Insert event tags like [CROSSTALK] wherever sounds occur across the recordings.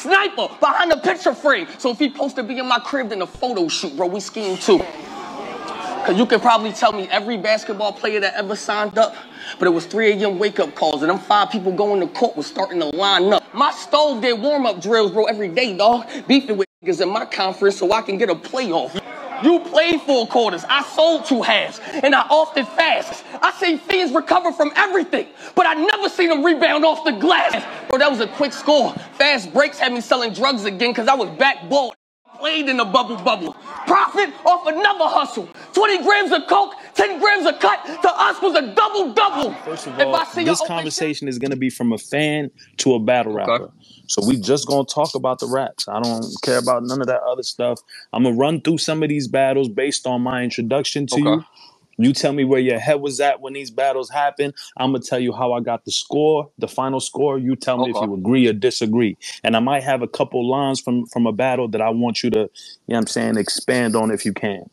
Sniper behind the picture frame. So if he supposed to be in my crib, then a photo shoot, bro. We scheme too. Cause you can probably tell me every basketball player that ever signed up, but it was 3 a.m. wake up calls, and them five people going to court was starting to line up. My stove did warm up drills, bro, every day, dog. Beefing with niggas in my conference so I can get a playoff. You played four quarters. I sold two halves, and I often fast. I seen fiends recover from everything, but I never seen them rebound off the glass. Bro, that was a quick score. Fast breaks had me selling drugs again because I was backballed. Played in the bubble bubble. Profit off another hustle. 20 grams of coke, 10 grams of cut. To us was a double double. First of all, this conversation is going to be from a fan to a battle Okay. rapper. So we just gonna talk about the raps. I don't care about none of that other stuff. I'm gonna run through some of these battles based on my introduction to Okay. you. You tell me where your head was at when these battles happened. I'm gonna tell you how I got the score, the final score. You tell me if you agree or disagree. And I might have a couple lines from from a battle that I want you to, you know what I'm saying, expand on if you can.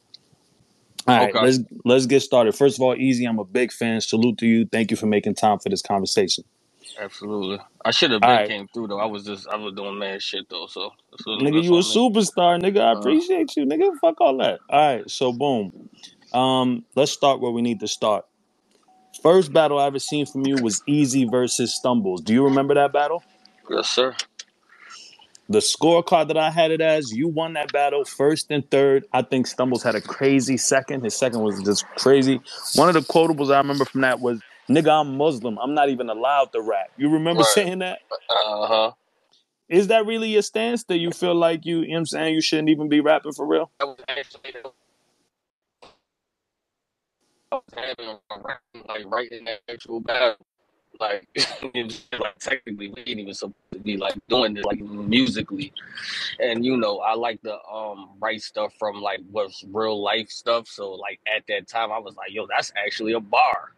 All right, Okay. let's let's get started. First of all, Eazy, I'm a big fan. Salute to you. Thank you for making time for this conversation. Absolutely. I should have All been right. came through though. I was just I was doing mad shit though. So what- Nigga, you a superstar, nigga. I Uh, appreciate you, nigga. Fuck all that. All right, so boom. Um, let's start where we need to start. First battle I ever seen from you was Eazy versus Stumbles. Do you remember that battle? yes, sir. The scorecard that I had it as, you won that battle first and third. I think Stumbles had a crazy second. His second was just crazy. One of the quotables I remember from that was, "Nigga, I'm Muslim. I'm not even allowed to rap." You remember Right. saying that? Uh huh. Is that really your stance? That you feel like you, you know what I'm saying, you shouldn't even be rapping for real? I was actually I was having a like right in that actual battle. Like, [LAUGHS] like technically, we ain't even supposed to be like doing this like musically. And you know, I like to um write stuff from like what's real life stuff. So like at that time, I was like, yo, that's actually a bar.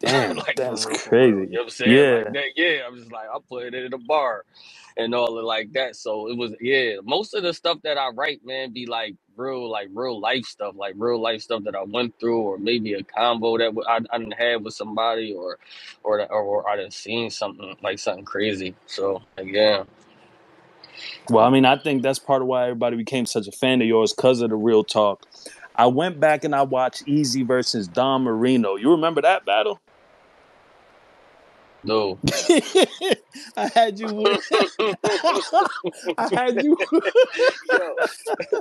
Damn, [LAUGHS] like that's crazy. You know what I'm saying? Yeah. Like that, yeah. I'm just like, I put it in a bar and all of like that. So it was, yeah. Most of the stuff that I write, man, be like real, like real life stuff, like real life stuff that I went through, or maybe a combo that I, I didn't have with somebody, or, or, or, or I done seen something like something crazy. So like, yeah, Well, I mean, I think that's part of why everybody became such a fan of yours because of the real talk. I went back and I watched Eazy versus Don Marino. You remember that battle? No. [LAUGHS] I had you. [LAUGHS] [LAUGHS] I had you.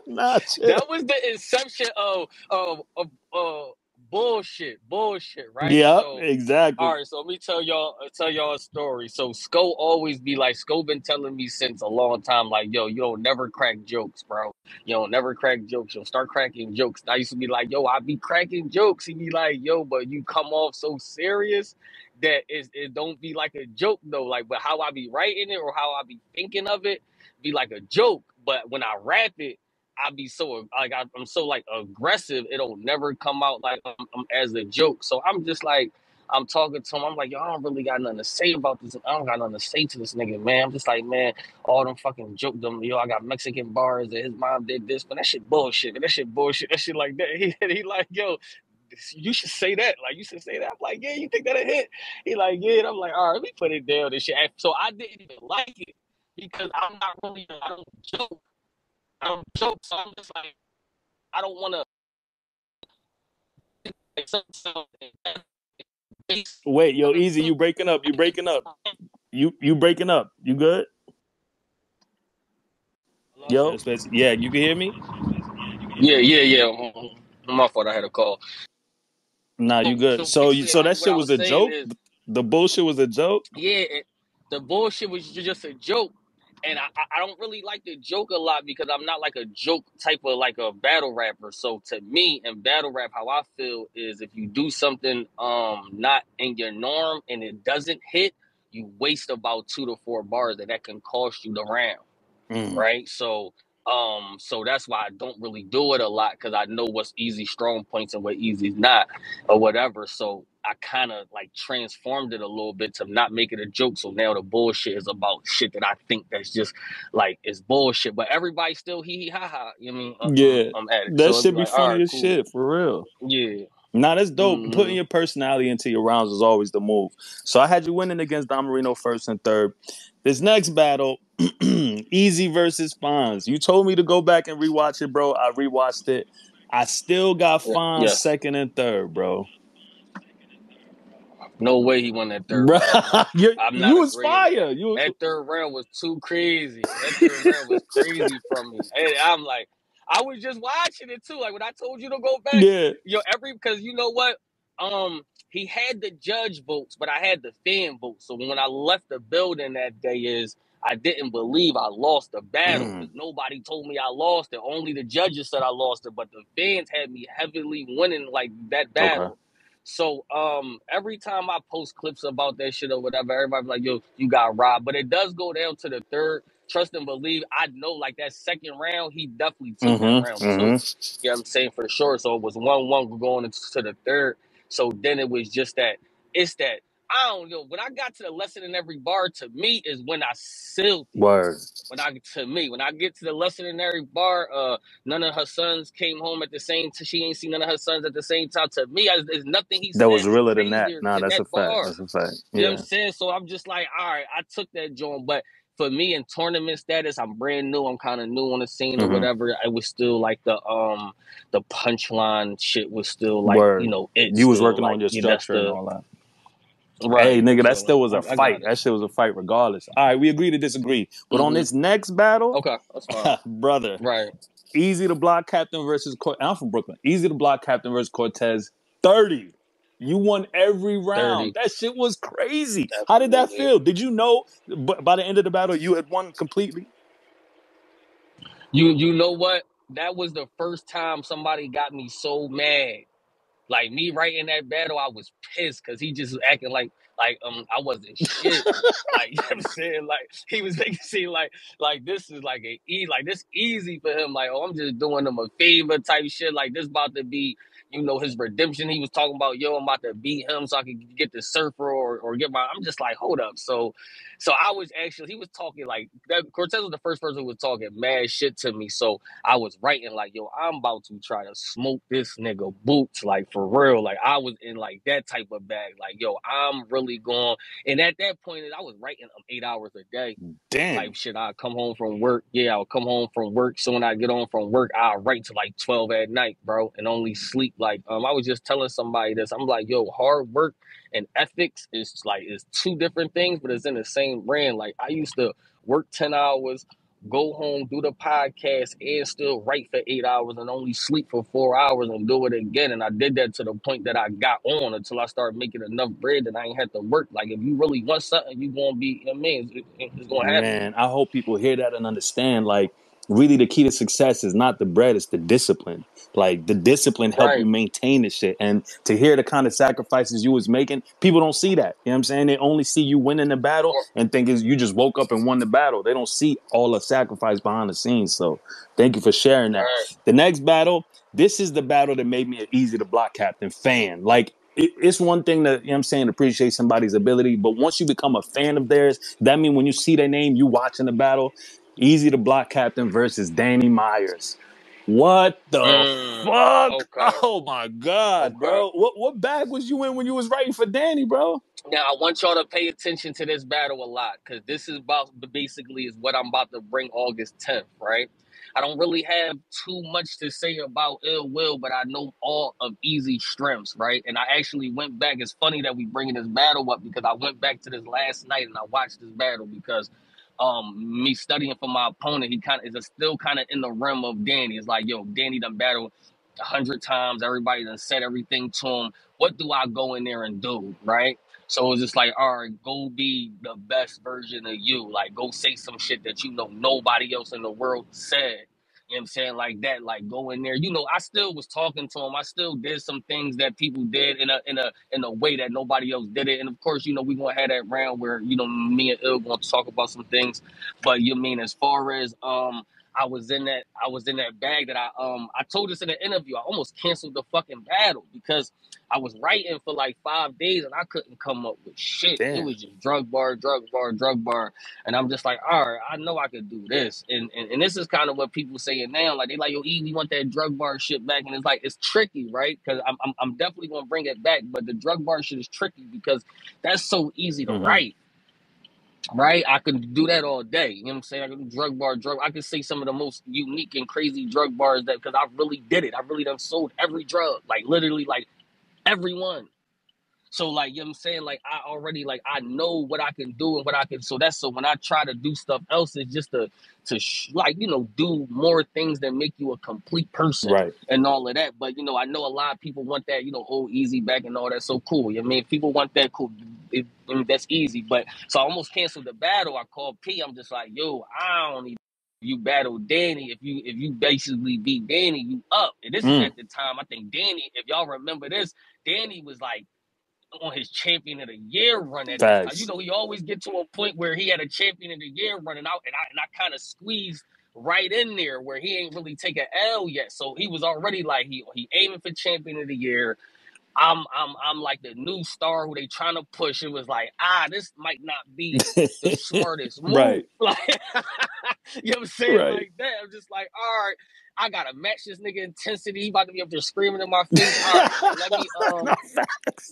Nah, that was the inception of of of uh, bullshit, bullshit, right? Yep, So, exactly. all right, so let me tell y'all uh, tell y'all a story. So Sko always be like, Sko been telling me since a long time, like, yo, you don't never crack jokes, bro. You don't never crack jokes. You'll start cracking jokes. And I used to be like, yo, I be cracking jokes. He be like, yo, but you come off so serious that it, it don't be like a joke though. Like, but how I be writing it or how I be thinking of it be like a joke. But when I rap it, I be so like I, I'm so like aggressive. It'll never come out like um, as a joke. So I'm just like I'm talking to him. I'm like, yo, I don't really got nothing to say about this. I don't got nothing to say to this nigga, man. I'm just like, man, all them fucking joke them. Yo, I got Mexican bars that his mom did this, but that shit bullshit. That shit bullshit. That shit like that. [LAUGHS] He, he like, yo, you should say that. Like, you should say that. I'm like, yeah, you think that'll hit? He like, yeah. And I'm like, all right, let me put it down. This shit. So I didn't even like it because I'm not really. I don't joke. I don't joke. So I'm just like, I don't want to. Like, some- something based Wait, yo, Eazy, you breaking up? You breaking up? You you breaking up? You good? Yo, yeah, you can hear me? Yeah, yeah, yeah. My fault. I had a call. Nah, you good. So you so that shit was a joke. The bullshit was a joke. Yeah, the bullshit was just a joke, and I, I I don't really like to joke a lot because I'm not like a joke type of like a battle rapper. So to me, in battle rap, how I feel is if you do something um not in your norm and it doesn't hit, you waste about two to four bars, that that can cost you the round Mm. right? So, um, so that's why I don't really do it a lot because I know what's easy strong points and what easy's not, or whatever. So I kind of like transformed it a little bit to not make it a joke. So now the bullshit is about shit that I think that's just like it's bullshit, but everybody still hee hee ha ha. You know what I mean? I'm, Yeah, I'm, I'm at it. that So should be like, funny right, as cool. shit for real. Yeah. Nah, that's dope. Mhm. Putting your personality into your rounds is always the move. So I had you winning against Don Marino first and third. This next battle, [CLEARS THROAT] Eazy versus Fonz. You told me to go back and rewatch it, bro. I rewatched it. I still got Fonz yes. second and third, bro. No way he won that third Bro, round. [LAUGHS] you, I'm not you was fire. You was, That third round was too crazy. That third round was crazy from me. And I'm like, I was just watching it too. Like when I told you to go back, [LAUGHS] yeah. yo, every because you know what? Um, he had the judge votes, but I had the fan votes. So when I left the building that day, is I didn't believe I lost the battle. Mm. Nobody told me I lost it. Only the judges said I lost it, but the fans had me heavily winning like that battle. Okay. So um, every time I post clips about that shit or whatever, everybody's like, "Yo, you got robbed." But it does go down to the third. Trust and believe. I know, like that second round, he definitely took Mhm, that round mhm. You know what I'm saying for sure. So it was one one going into the third. So then it was just that. It's that. I don't know. When I got to the lesson in every bar, to me is when I sealed. Word. When I to me, when I get to the lesson in every bar, uh, none of her sons came home at the same time. She ain't seen none of her sons at the same time. To me, I, there's nothing he That was realer than that. Nah, that's a that fact. That's a fact. You know what I'm saying? So I'm just like, all right, I took that joint, but for me in tournament status, I'm brand new. I'm kind of new on the scene or Mhm. whatever. I was still like the um the punchline shit was still like Word. you know it. You was working like, on your structure and all that. right. Hey, nigga, that So, still was I- a I fight. it. That shit was a fight regardless. All right, we agree to disagree. But on Mhm. this next battle, Okay, [LAUGHS] brother, right. Eazy to block captain versus Cor- I'm from Brooklyn. Eazy to block captain versus Cortez. 30. You won every round. 30. That shit was crazy. How did that feel? Did you know by the end of the battle you had won completely? You you know what? That was the first time somebody got me so mad. Like me right in that battle, I was pissed because he just was acting like like um I wasn't shit. [LAUGHS] like [LAUGHS] you know what I'm saying? Like he was making it seem like like this is like a e like this easy for him. Like, oh I'm just doing him a favor type shit. Like this about to be, you know, his redemption. He was talking about, yo, I'm about to beat him so I can get the surfer or or get my I'm just like, hold up. So so I was actually he was talking like that Cortez was the first person who was talking mad shit to me. So I was writing like, yo, I'm about to try to smoke this nigga boots, like for real. Like I was in like that type of bag. Like, yo, I'm really going. And at that point, I was writing um, eight hours a day. Damn. Like shit, I'll come home from work. Yeah, I'll come home from work. So when I get home from work, I'll write to like 12 at night, bro, and only sleep. Like, um, I was just telling somebody this. I'm like, yo, hard work and ethics is like is two different things, but it's in the same brand. Like I used to work 10 hours, go home, do the podcast, and still write for eight hours and only sleep for four hours and do it again. And I did that to the point that I got on until I started making enough bread that I ain't had to work. Like if you really want something, you gonna be, you know I mean, it's, it's gonna happen. Man, I hope people hear that and understand. Like, really, the key to success is not the bread; it's the discipline. Like, the discipline help Right. you maintain this shit. And to hear the kind of sacrifices you was making, people don't see that. You know what I'm saying? They only see you winning the battle and think is you just woke up and won the battle. They don't see all the sacrifice behind the scenes. So, thank you for sharing that. Right. The next battle, this is the battle that made me an Eazy to block captain fan. Like it's one thing to, you know what I'm saying, appreciate somebody's ability, but once you become a fan of theirs, that means when you see their name, you watching the battle, Eazy to block captain versus Danny Myers. What the Mm, fuck? okay. Oh my god, Okay. bro. What what bag was you in when you was writing for Danny, bro? Now I want y'all to pay attention to this battle a lot because this is about basically is what I'm about to bring August 10th, right? I don't really have too much to say about Ill Will, but I know all of Eazy strengths, right? And I actually went back. It's funny that we bringing this battle up because I went back to this last night and I watched this battle because um me studying for my opponent, he kind of is still kind of in the realm of Danny. It's like, yo, Danny done battled a hundred times. Everybody done said everything to him. What do I go in there and do, right? So it's just like, all right, go be the best version of you. Like, go say some shit that you know nobody else in the world said. You know what I'm saying? Like that, like go in there. You know, I still was talking to him. I still did some things that people did in a in a in a way that nobody else did it. And of course, you know, we gonna have that round where, you know, me and Il gonna talk about some things. But you mean as far as um I was in that I was in that bag that I um I told this in an interview. I almost canceled the fucking battle because I was writing for like five days and I couldn't come up with shit. Damn. It was just drug bar, drug bar, drug bar. And I'm just like, all right, I know I could do this. And and, and this is kind of what people saying now. Like they like, yo, E, we want that drug bar shit back. And it's like it's tricky, right? Because I'm, I'm I'm definitely gonna bring it back. But the drug bar shit is tricky because that's so easy to mm-hmm. write right? I could do that all day. You know what I'm saying? I could drug bar, drug. I can say some of the most unique and crazy drug bars that because I really did it. I really done sold every drug, like literally, like everyone. So like you know what I'm saying, like I already like I know what I can do and what I can. So that's so when I try to do stuff else, it's just to to sh- like you know do more things that make you a complete person, right? And all of that. But you know I know a lot of people want that you know oh easy back and all that. So cool. You know I mean people want that cool. It, that's easy. But so I almost canceled the battle. I called P. I'm just like yo I don't even you battle Danny, if you if you basically beat Danny, you up. And this mm. is at the time. I think Danny, if y'all remember this, Danny was like on his champion of the year run at time. You know, he always get to a point where he had a champion of the year running out, and I and I kind of squeezed right in there where he ain't really take an L yet. So he was already like he he aiming for champion of the year. I'm I'm I'm like the new star who they trying to push. It was like, ah, this might not be the [LAUGHS] smartest move. right. [LAUGHS] Like [LAUGHS] you know what I'm saying? Right. Like that. I'm just like, all right, I gotta match this nigga intensity. He about to be up there screaming in my face. All right, let me um,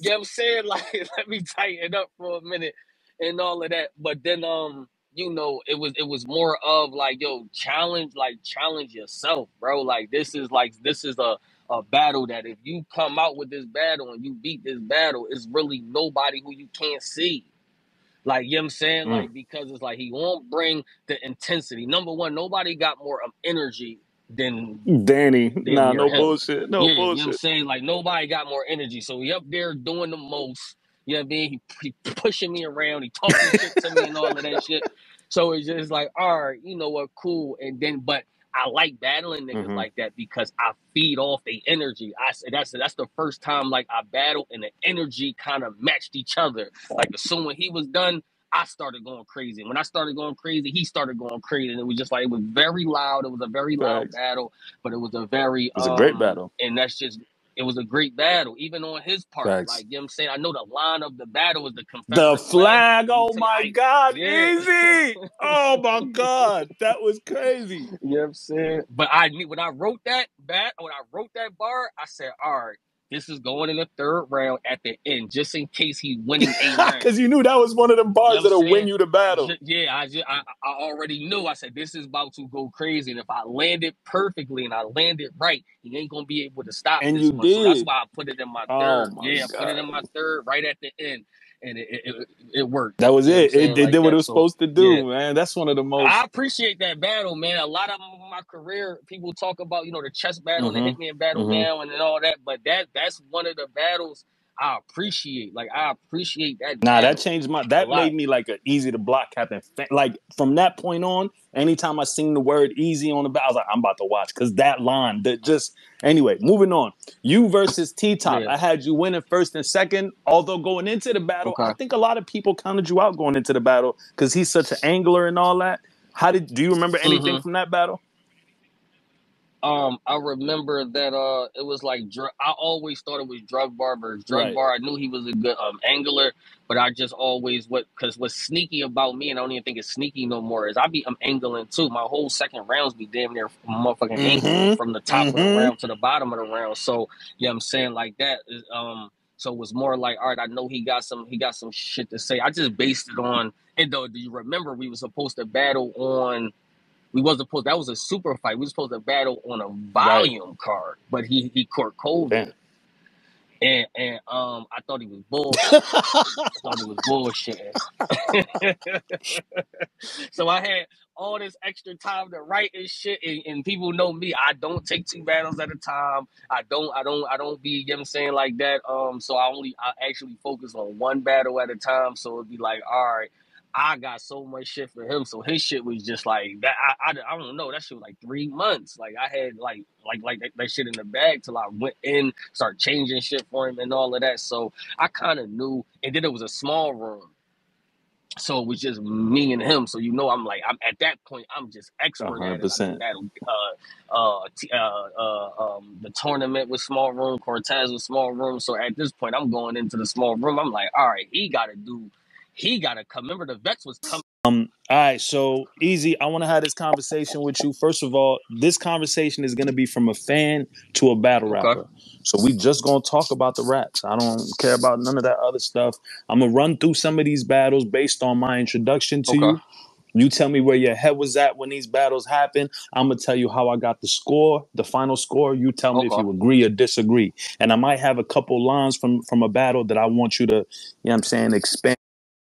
you know what I'm saying? Like, let me tighten up for a minute and all of that. But then um, you know, it was it was more of like, yo, challenge, like challenge yourself, bro. Like this is like this is a a battle that if you come out with this battle and you beat this battle, it's really nobody who you can't see. Like, you know what I'm saying? Mm. Like, because it's like he won't bring the intensity. Number one, nobody got more of energy than Danny. Than nah, no him. bullshit. No yeah, bullshit. You know what I'm saying? Like nobody got more energy. So he up there doing the most. You know what I mean? He, he pushing me around, he talking shit to me and all of that shit. So it's just like, all right, you know what, cool. And then but I like battling niggas mm-hmm. like that because I feed off the energy. I said that's that's the first time like I battled and the energy kind of matched each other. Like as soon when he was done, I started going crazy. When I started going crazy, he started going crazy, and it was just like it was very loud. It was a very loud battle, but it was a very it was um, a great um, battle, and that's just it was a great battle, even on his part. Thanks. Like, you know what I'm saying? I know the line of the battle was the Confederate The flag. Oh my God. Yeah. Easy. oh my God. That was crazy. You know what I'm saying? But I knew when I wrote that bat, when I wrote that bar, I said, all right, this is going in the third round at the end, just in case he [LAUGHS] winning a round. Because you knew that was one of them bars you know that'll win you the battle. Yeah, I, just, I I already knew. I said this is about to go crazy, and if I land it perfectly and I land it right, he ain't gonna be able to stop. And you one. did. So that's why I put it in my oh third. My yeah, God. I put it in my third right at the end and it, it, it worked. That was you know it. It, it like did what it was so, supposed to do, yeah. man. That's one of the most. I appreciate that battle, man. A lot of my career, people talk about you know the chess battle mm-hmm. and the hitman battle mm-hmm. now and, and all that, but that that's one of the battles I appreciate. Like I appreciate that. Nah, that changed my. That made me like an Eazy to block captain. Like from that point on, anytime I seen the word easy on the back, I was like, I'm about to watch because that line that just. Anyway, moving on. You versus T Top. Yeah. I had you winning first and second. Although going into the battle, okay. I think a lot of people counted you out going into the battle because he's such an angler and all that. How did do you remember anything mm-hmm. from that battle? Um, I remember that uh, it was like dr- I always thought it was drug bar versus drug right. bar. I knew he was a good um angler, but I just always what because what's sneaky about me, and I don't even think it's sneaky no more, is I be I'm angling too. My whole second rounds be damn near motherfucking mm-hmm. angling from the top mm-hmm. of the mm-hmm. round to the bottom of the round. So yeah, I'm saying like that. Is, um, so it was more like, all right, I know he got some he got some shit to say. I just based it on. And though, do you remember we were supposed to battle on? We wasn't supposed that was a super fight. We were supposed to battle on a volume right. card, but he he caught COVID. Damn. And and um I thought he was bullshit. [LAUGHS] I thought he was bullshit. [LAUGHS] so I had all this extra time to write and shit and, and, people know me. I don't take two battles at a time. I don't I don't I don't be, you know what I'm saying, like that. Um so I only I actually focus on one battle at a time. So it'd be like, all right, I got so much shit for him. So his shit was just like that. I, I, I don't know. That shit was like three months. Like I had like like like that, that shit in the bag till I went in, start changing shit for him and all of that. So I kind of knew. And then it was a small room. so it was just me and him. So you know, I'm like, I'm at that point, I'm just expert hundred it. I mean, percent. that uh, uh, t- uh, uh, um, the tournament was small room, Cortez was small room. So at this point, I'm going into the small room. I'm like, all right, he got to do, he got to come. Remember, the vets was coming. Um, all right, so easy. I want to have this conversation with you. First of all, this conversation is going to be from a fan to a battle Okay. rapper. So we just gonna talk about the raps. I don't care about none of that other stuff. I'm gonna run through some of these battles based on my introduction to Okay. you. You tell me where your head was at when these battles happened. I'm gonna tell you how I got the score, the final score. You tell me if you agree or disagree. And I might have a couple lines from from a battle that I want you to, you know what I'm saying, expand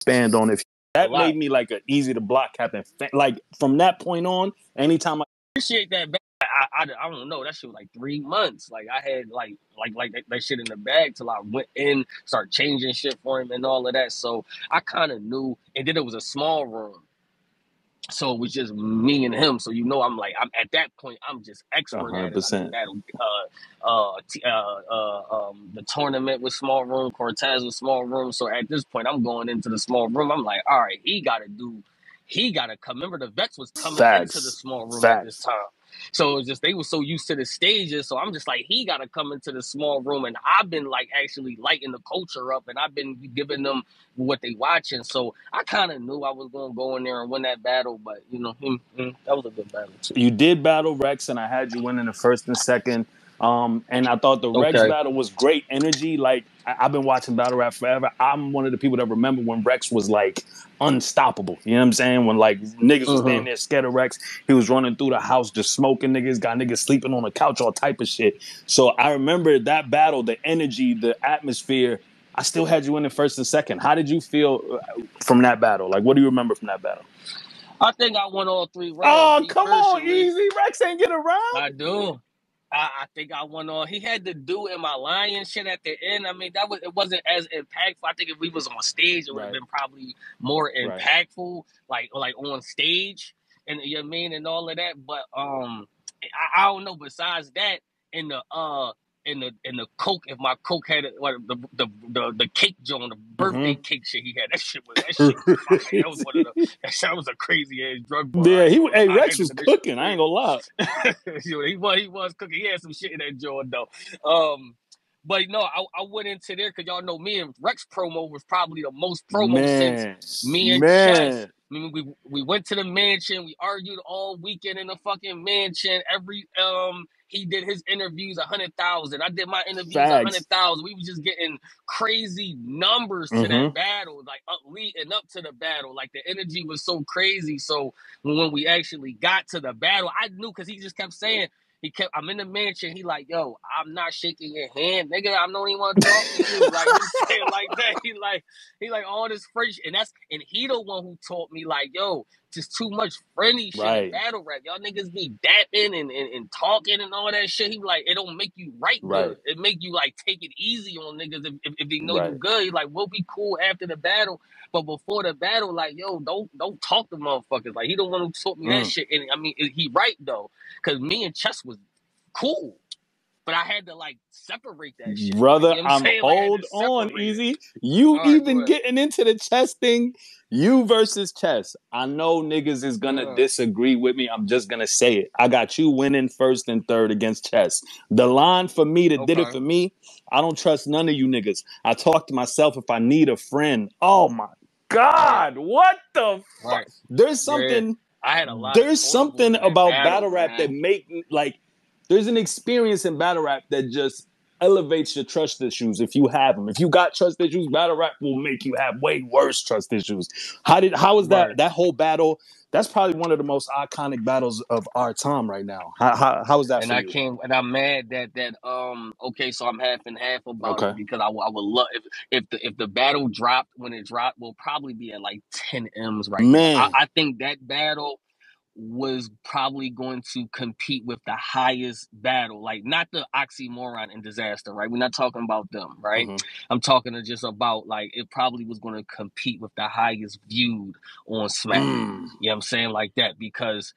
expand on if that made me like an Eazy to block captain. Like from that point on, anytime I Appreciate that. Back. I, I, I don't know. That shit was like three months. Like I had like like like that, that shit in the bag till I went in, start changing shit for him and all of that. So I kind of knew. And then it was a small room. So it was just me and him. So you know, I'm like, I'm at that point, I'm just expert at it. I mean, percent. that uh, uh, t- uh, uh, um, the tournament with small room, Cortez with small room. So at this point, I'm going into the small room. I'm like, all right, he got to do, he got to come. Remember, the vets was coming into the Facts. small room at this Facts. time. So just they were so used to the stages. So I'm just like, he got to come into the small room, and I've been like actually lighting the culture up, and I've been giving them what they watching. So I kind of knew I was gonna go in there and win that battle, but you know, that was a good battle too. You did battle Rex, and I had you winning the first and second. Um, and I thought the Rex battle was great energy. Like I- I've been watching battle rap forever. I'm one of the people that remember when Rex was like unstoppable. You know what I'm saying? When like niggas was Mhm. standing there scared of Rex, he was running through the house just smoking niggas, got niggas sleeping on the couch, all type of shit. So I remember that battle, the energy, the atmosphere. I still had you in the first and second. How did you feel uh, from that battle? Like, what do you remember from that battle? I think I won all three rounds. Oh, me come on, easy. Rex ain't get around. I do. I, I think I won all. He had to do in my lion shit at the end. I mean, that was it wasn't as impactful. I think if we was on stage, it would have Right. been probably more Right. impactful, like like on stage, and you know what I mean, and all of that. But um, I, I don't know. Besides that, in the uh. In the in the coke, if my coke had it, what the the the, the cake joint, the birthday Mm-hmm. cake shit he had, that shit was that shit was. That was one of the [LAUGHS] that was a crazy ass drug bar. Yeah, he hey. Rex was cooking. I ain't gonna lie. [LAUGHS] He was he was cooking. He had some shit in that joint though. Um, but no, I, I went into there because y'all know me and Rex promo was probably the most promo since me and Chess. I mean, we we went to the mansion. We argued all weekend in the fucking mansion. Every um, he did his interviews a hundred thousand. I did my interviews a hundred thousand. We was just getting crazy numbers to Mhm. that battle, like up leading up to the battle. Like the energy was so crazy. So when we actually got to the battle, I knew because he just kept saying. He kept. I'm in the mansion. He like, yo, I'm not shaking your hand, nigga. I don't even want to talk to you. Like he [LAUGHS] saying like that. He like, he like all this French, and that's and he the one who taught me like, yo, just too much friendly shit Right. battle rap. Y'all niggas be dapping and, and, and talking and all that shit. He like, it don't make you right Right. good. It make you like take it easy on niggas if, if, if they know Right. you good. He like, we'll be cool after the battle, but before the battle, like, yo, don't don't talk to motherfuckers. Like he the one who taught me that Mm. shit. And I mean, he right though, because me and Chess was cool. But I had to like separate that shit. brother. You know I'm I had hold to on, easy. You right, even getting into the chess thing. You versus chess. I know niggas is gonna Yeah. disagree with me. I'm just gonna say it. I got you winning first and third against chess. The line for me that did it for me. I don't trust none of you niggas. I talk to myself if I need a friend. Oh my god, what the fuck? Right. There's Yeah. something. I had a lot. there's something about battle rap man. that make like there's an experience in battle rap that just elevates your trust issues if you have them. If you got trust issues, battle rap will make you have way worse trust issues. How did how was that Right. that whole battle? That's probably one of the most iconic battles of our time right now. How how, how was that and for I you? came and I'm mad that that um okay so I'm half and half about Okay. it because I, would- I would love if if the if the battle dropped when it dropped we'll probably be at like 10 M's right now. Man. I, I think that battle was probably going to compete with the highest battle like not the Oxxxymiron and Dizaster right we're not talking about them right Mhm. I'm talking to just about like it probably was going to compete with the highest viewed on Smack Mm. you know what I'm saying like that because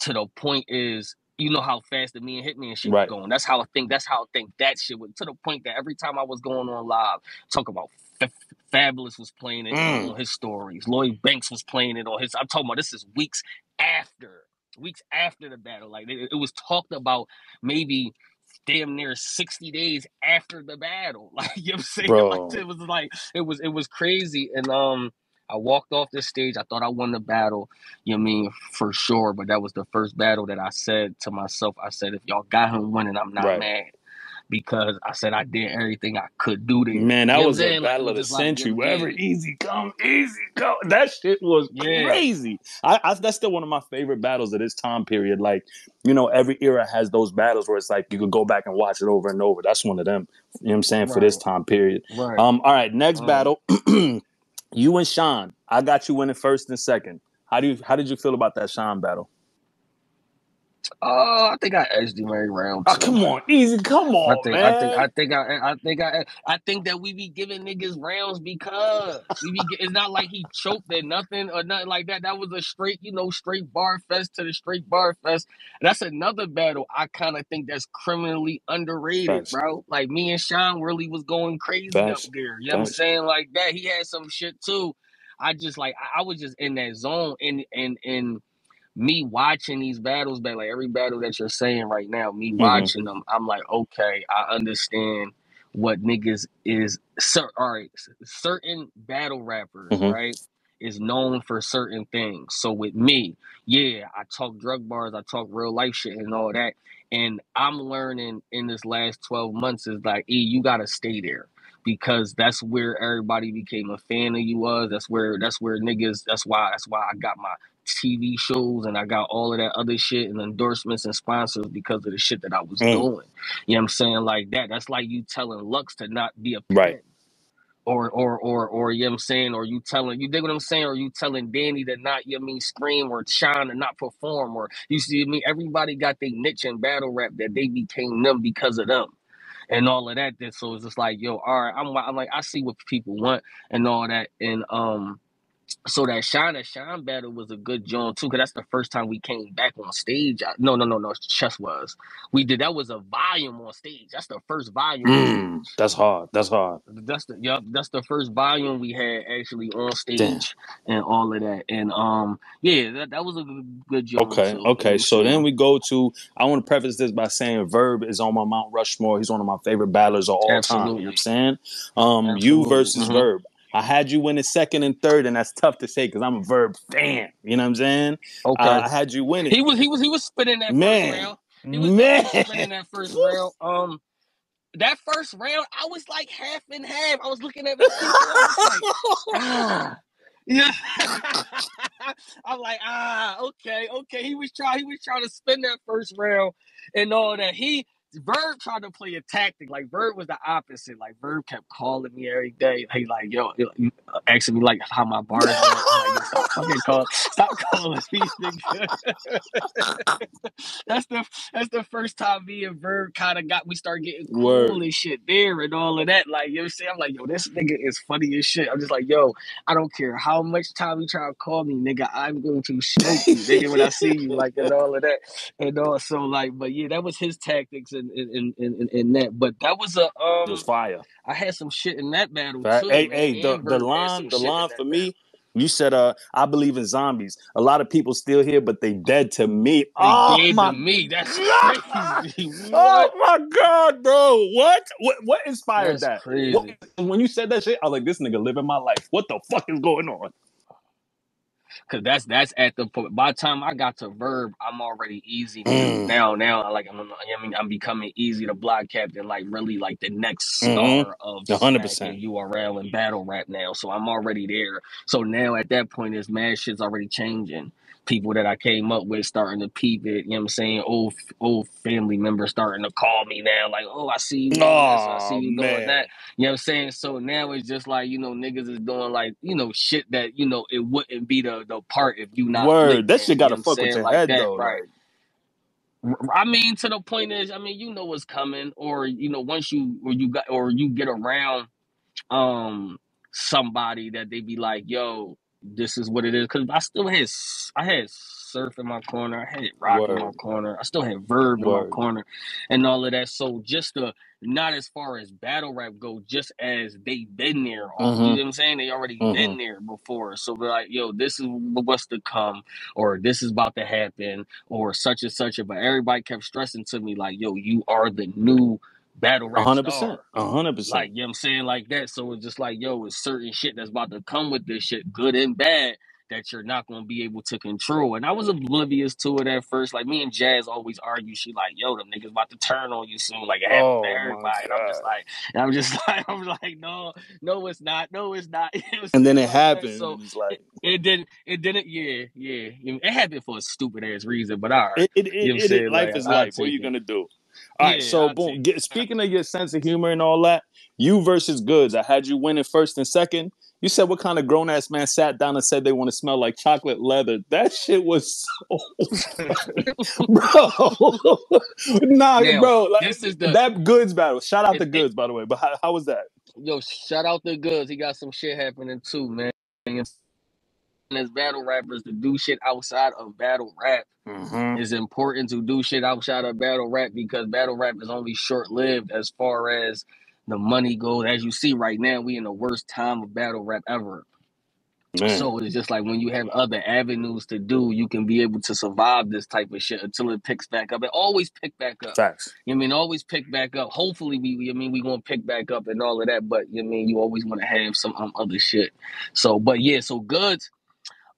to the point is you know how fast the me and Hitman shit Right. was going. That's how I think. That's how I think that shit was. To the point that every time I was going on live, talk about f- Fabolous was playing it Mm. on his stories. Lloyd Banks was playing it on his. I'm talking about this is weeks after, weeks after the battle. Like it, it was talked about maybe damn near 60 days after the battle. [LAUGHS] Like you know what I'm saying? [LAUGHS] Bro. Like it was like it was it was crazy. And um I walked off the stage. I thought I won the battle, you know what I mean, for sure. But that was the first battle that I said to myself, I said, if y'all got him winning, I'm not Right. mad. Because I said I did everything I could do there. Man, You that know was a saying? Like, battle of the like, century. yeah, Wherever easy come, easy go. That shit was Yeah. crazy. I, I that's still one of my favorite battles of this time period. Like, you know, every era has those battles where it's like you could go back and watch it over and over. That's one of them. You know what I'm saying? For this time period. Right. Um, all right, next Um, battle. [CLEARS THROAT] you and Shine. I got you winning first and second. How do you how did you feel about that Shine battle? Uh, I think I edged him every round Oh, come on, easy, come I on, think, man. I think, I think, I, I think, I, I think that we be giving niggas rounds because we be. It's not like he choked at nothing or nothing like that. That was a straight, you know, straight bar fest to the straight bar fest. That's another battle. I kind of think that's criminally underrated, Facts. bro. Like me and Shine really was going crazy Facts. up there. You know what I'm saying? Like that. He had some shit too. I just like I, I was just in that zone and and and me watching these battles back, like every battle that you're saying right now, me Mhm. watching them, I'm like, okay, I understand what niggas is. Cer- all right, certain battle rappers, Mhm. right, is known for certain things. So with me, yeah, I talk drug bars, I talk real life shit and all that. And I'm learning in this last 12 months is like, E, you gotta stay there because that's where everybody became a fan of you was. That's where that's where niggas. That's why that's why I got my TV shows and I got all of that other shit and endorsements and sponsors because of the shit that I was Mm. doing. You know what I'm saying? Like that. That's like you telling Lux to not be a pen. Right. Or or or or you know what I'm saying, or you telling you dig what I'm saying, or you telling Danny to not you know I mean scream or shine and not perform, or you see what I mean everybody got their niche in battle rap that they became them because of them and all of that. Then so it's just like, yo, all right, I'm, I'm like, I see what people want and all that, and um, so that Shine that Shine battle was a good joint too, because that's the first time we came back on stage. I, no, no, no, no, Chess was. We did that was a volume on stage. That's the first volume Mm, that's hard. That's hard. That's the yep. That's the first volume we had actually on stage Damn. and all of that. And um, yeah, that, that was a good, good joint Okay, too. Okay. So then we go to. I want to preface this by saying Verb is on my Mount Rushmore. He's one of my favorite battlers of all time. You know what I'm saying? Um, you absolutely. versus hmm Verb. I had you winning second and third, and that's tough to say because I'm a Verb fan. You know what I'm saying? Okay. Uh, I had you winning. He was he was he was spinning that first Man, round. He was definitely spinning that [LAUGHS] first round. Um, that first round, I was like half and half. I was looking at my people. I was like, [LAUGHS] ah, yeah. [LAUGHS] I'm like, ah, okay, okay. He was trying. He was trying to spin that first round and all that. He Verb tried to play a tactic. Like Verb was the opposite. Like Verb kept calling me every day. He like, yo, uh, asking me like how my went. I'm like, stop fucking call, stop calling me, nigga. [LAUGHS] that's the that's the first time me and Verb kind of got we start getting cool Word. and shit there and all of that. Like you know what I'm saying? I'm like, yo, this nigga is funny as shit. I'm just like, yo, I don't care how much time you try to call me, nigga. I'm going to smoke you, nigga, when I see you, like and all of that. And also like, but yeah, that was his tactics and in in, in, in that. But that was a It was um fire. I had some shit in that battle too, Hey, man. hey, the, the line, the line for battle. me, you said, uh, I believe in zombies. A lot of people still here, but they dead to me. They Oh dead my to me. That's [LAUGHS] crazy. Oh my God, bro. What? What what inspired That's that? crazy. What when you said that shit, I was like, this nigga living my life. What the fuck is going on? Cause that's that's at the point. By the time I got to Verb, I'm already easy Mm. now now I like I'm I mean I'm becoming easy to block captain like really like the next Mm-hmm. star of A hundred smack percent. and URL and battle rap now. So I'm already there. So now at that point, this mad shit's already changing. People that I came up with starting to peep it. You know what I'm saying? Old old family members starting to call me now, like, oh, I see you doing this, I see Oh you doing that. You know what I'm saying? So now it's just like, you know, niggas is doing like, you know, shit that, you know, it wouldn't be the, the part if you not Word. That shit gotta what I'm fuck with your Like head that, though. right. I mean, to the point is, I mean, you know what's coming, or you know, once you or you got or you get around um somebody that they be like, yo, this is what it is. Cause I still had I had Surf in my corner. I had Rock in my corner. I still had Verb in my corner, and all of that. So just the not as far as battle rap go, just as they've been there. all- You know what I'm saying? They already Mhm. been there before. So we're like, yo, this is what's to come, or this is about to happen, or such and such. But everybody kept stressing to me like, yo, you are the new battle A rap hundred percent. star. A hundred Like, percent. you know what I'm saying? Like that. So it's just like, yo, it's certain shit that's about to come with this shit, good and bad, that you're not gonna be able to control. And I was oblivious to it at first. Like me and Jazz always argue. She like, yo, them niggas about to turn on you soon. Like it happened Oh to everybody. And I'm just like, and I'm just [LAUGHS] like, I'm like, no, no, it's not. No, it's not. You know what I'm And then it happened, So and it's like it, it didn't it didn't yeah, yeah. It happened for a stupid ass reason, but all right. it. It. You know It. what I'm it, it saying? life Like is life. What are you gonna do? All right. Yeah, So I'll boom. Get, speaking of your sense of humor and all that, you versus Goodz. I had you winning first and second. You said what kind of grown ass man sat down and said they want to smell like chocolate leather? That shit was so [LAUGHS] [LAUGHS] bro. nah, Now, bro. Like this is the that Goodz battle. Shout out it, to it, Goodz, by the way. But how, how was that? yo, shout out the Goodz. He got some shit happening too, man. As battle rappers to do shit outside of battle rap Mm-hmm. is important to do shit outside of battle rap because battle rap is only short lived as far as the money goes. As you see right now, we in the worst time of battle rap ever. Man, So it's just like when you have other avenues to do, you can be able to survive this type of shit until it picks back up. It always pick back up. facts. You know I mean, always pick back up. Hopefully, we, we- I mean, we gonna pick back up and all of that. But you know I mean, you always want to have some um, other shit. So, but yeah, so Goodz.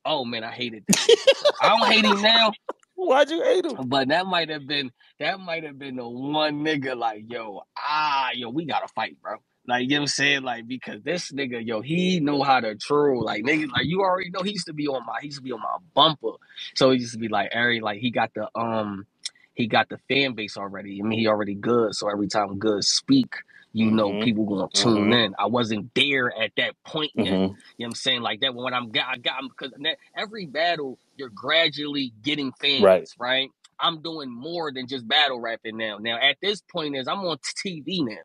Oh man, I hated that. I don't hate him now, [LAUGHS] Why'd you hate him? but that might have been that might have been the one nigga like, yo, ah, yo, we gotta fight, bro. Like you know what I'm saying, like because this nigga, yo, he know how to troll. Like nigga, like you already know he used to be on my he used to be on my bumper. So he used to be like Ari, like he got the um he got the fan base already. I mean, he already good. So every time good speak, you know, Mm-hmm. people gonna tune Mm-hmm. in. I wasn't there at that point yet. Mm-hmm. You know what I'm saying? Like that when I'm got I got because every battle you're gradually getting fans, Right. right? I'm doing more than just battle rapping now. Now at this point is I'm on TV now.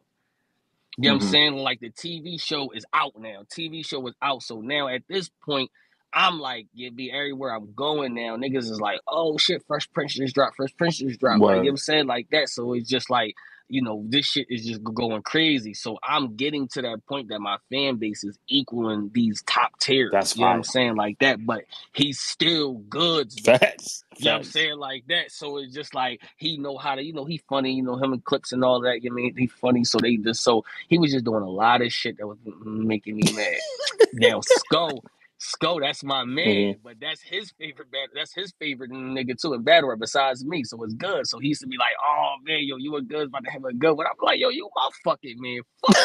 You know what I'm Mm-hmm. saying? Like the TV show is out now. TV show is out. So now at this point, I'm like, you be everywhere I'm going now. Niggas is like, oh shit, Fresh Prince just dropped, Fresh Prince just dropped. Like, you know what I'm saying? Like that. So it's just like, you know, this shit is just going crazy. So I'm getting to that point that my fan base is equaling these top tiers. That's you know what I'm saying? Like that. But he's still good. [LAUGHS] Facts. You know what I'm saying? Like that. So it's just like he know how to, you know, he funny, you know, him and clips and all that. You know I mean, he funny. So they just so he was just doing a lot of shit that was making me mad. [LAUGHS] now Skull, Skull, that's my man, Mm-hmm. but that's his favorite bat that's his favorite nigga too in battle rap besides me. So it's good. So he used to be like, Oh man, yo, you a good about to have a good one. I'm like, yo, you my fucking man. Fuck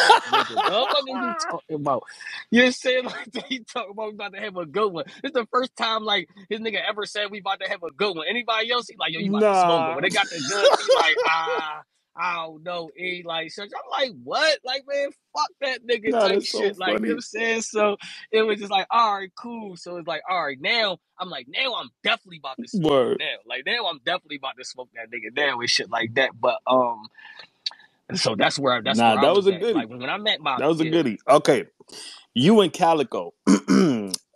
nigga. What is he [LAUGHS] talking about? You [LAUGHS] saying? Like he talking about we about to have a good one. This the first time like his nigga ever said we about to have a good one. Anybody else, he like, yo, you about to smoke. Nah. When they got the Goodz, he like, [LAUGHS] ah, I don't know. He like, so I'm like, what? Like, man, fuck that nigga Nah, type that's so shit. Like, you know what I'm saying? So it was just like, all right, cool. So it's like, all right, now I'm like, now I'm definitely about to smoke Word. now. Like now I'm definitely about to smoke that nigga now and shit like that. But um, so that's where that's Nah, where I that was, was a goodie. Like when I met my That was a goodie. Okay. You and Calicoe. [CLEARS THROAT]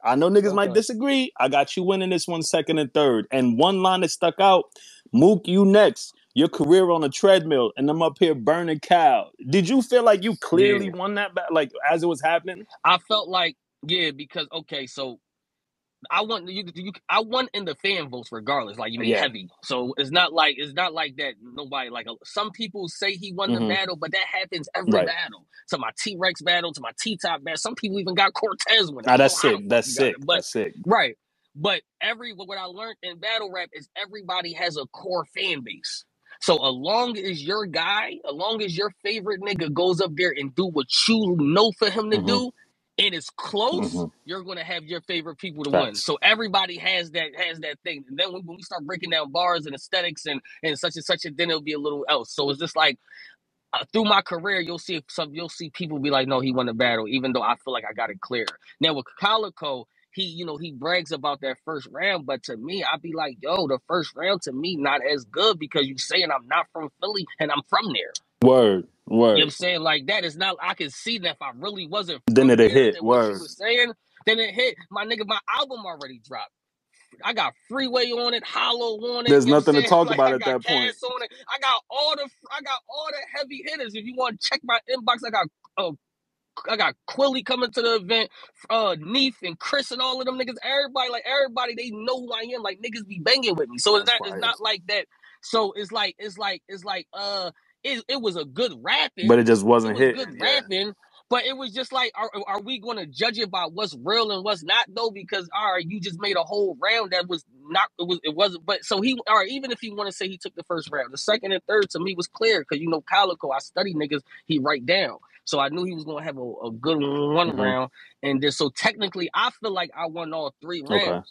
I know niggas might disagree. I got you winning this one second and third. And one line that stuck out, Mook, you next. Your career on a treadmill, and I'm up here burning cow. Did you feel like you clearly Yeah. won that battle, like as it was happening? I felt like yeah because okay so I won you, you I won in the fan votes regardless like you mean Yeah. heavy so it's not like it's not like that nobody like some people say he won the Mhm. battle but that happens every Right. battle to my T Rex battle to my T Top battle some people even got [LAUGHS] Cortez winning Ah, that's know sick. That's sick. it but That's sick. right but every what I learned in battle rap is everybody has a core fan base so as long as your guy, as long as your favorite nigga goes up there and do what you know for him to Mhm. do, and it's close, Mhm. you're gonna have your favorite people to win. So everybody has that has that thing. And then when, when we start breaking down bars and aesthetics and and such and such, and then it'll be a little else. So it's just like uh, through my career, you'll see some you'll see people be like, no, he won the battle, even though I feel like I got it clear. Now with Calicoe, he you know he brags about that first round, but to me, I'd be like, yo, the first round to me not as good because you saying I'm not from Philly and I'm from there. Word. word. You know what I'm saying? Like that is not I can see that if I really wasn't Then it'd hit. Word. was saying, then it hit. My nigga, my album already dropped. I got Freeway on it, hollow on it. There's you know what nothing to talk Like, about I at that point. On it. I got all the I got all the heavy hitters. If you want to check my inbox, I got uh, I got Quilly coming to the event, uh, Neef and Chris and all of them niggas. Everybody, like everybody, they know who I am. Like niggas be banging with me, so it's That's not, it's not like that. So it's like, it's like, it's like, uh, it, it was a good rapping. But it just wasn't was hitting. good Yeah. rapping, but it was just like, are, are we going to judge it by what's real and what's not though? Because all right, you just made a whole round that was not, it was, it wasn't. But so he, all right, even if you want to say he took the first round, the second and third to me was clear because you know Calicoe, I study niggas, he write down. So I knew he was gonna have a, a good one Mhm. round, and then so technically, I feel like I won all three rounds Okay.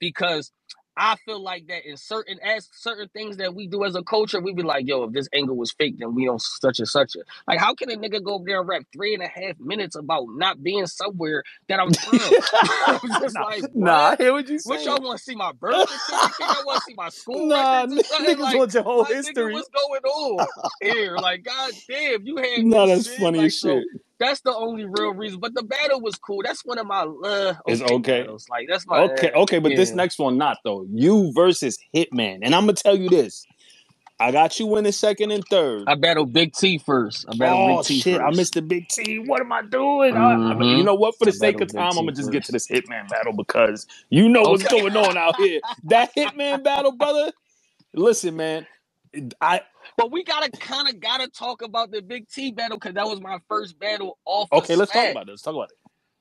because I feel like that in certain as certain things that we do as a culture, we be like, yo, if this angle was fake, then we don't such and such it. Like, how can a nigga go up there and rap three and a half minutes about not being somewhere that I'm from? [LAUGHS] [LAUGHS] I'm just nah, like, nah, I what? hear what you What saying. y'all want to see my birth certificate? Y'all want to see my school [LAUGHS] Nah, records or something? niggas Like, want your whole like, nigga, history. what's going on here? Like, god damn, you had Nah, me that's shit. funny Like, as so shit. That's the only real reason. But the battle was cool. That's one of my uh, It's okay, okay. battles. Like, that's my Okay, uh, okay, but this next one not though. You versus Hitman, and I'm gonna tell you this. I got you winning second and third. I battled Big T first. I battled Oh Big T shit! I missed the big T. What am I doing? I, I- Mm-hmm. you know what? For I the sake of time, I'm gonna just get to this Hitman battle because you know what's going on out here. That Hitman battle, brother. Listen, man. I But we gotta kind of gotta talk about the Big T battle because that was my first battle off okay. of Let's talk about this. Talk about it.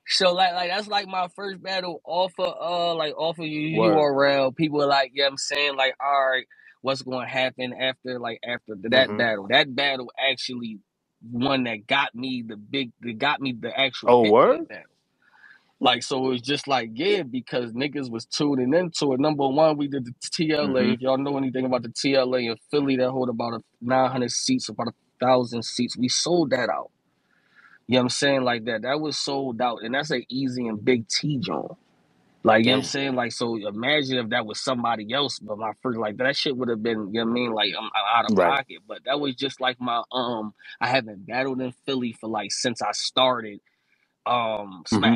So like like that's like my first battle off of uh like off of Word. URL. People are like, yeah, I'm saying like, all right, what's going to happen after like after that Mhm. battle? That battle actually one that got me the big that got me the actual Oh, word? battle. Like so, it was just like yeah, because niggas was tuning into it. Number one, we did the TLA. Mhm. If y'all know anything about the TLA in Philly, that hold about a 900 seats, about a thousand seats. We sold that out. You know what I'm saying? Like that. That was sold out. And that's an Eazy and big T joint. Like, you know what I'm saying? Like, so imagine if that was somebody else, but my first, like, that shit would have been, you know what I mean? Like, I'm out of Right. pocket. But that was just like my, um, I haven't battled in Philly for like since I started, um, Mm-hmm.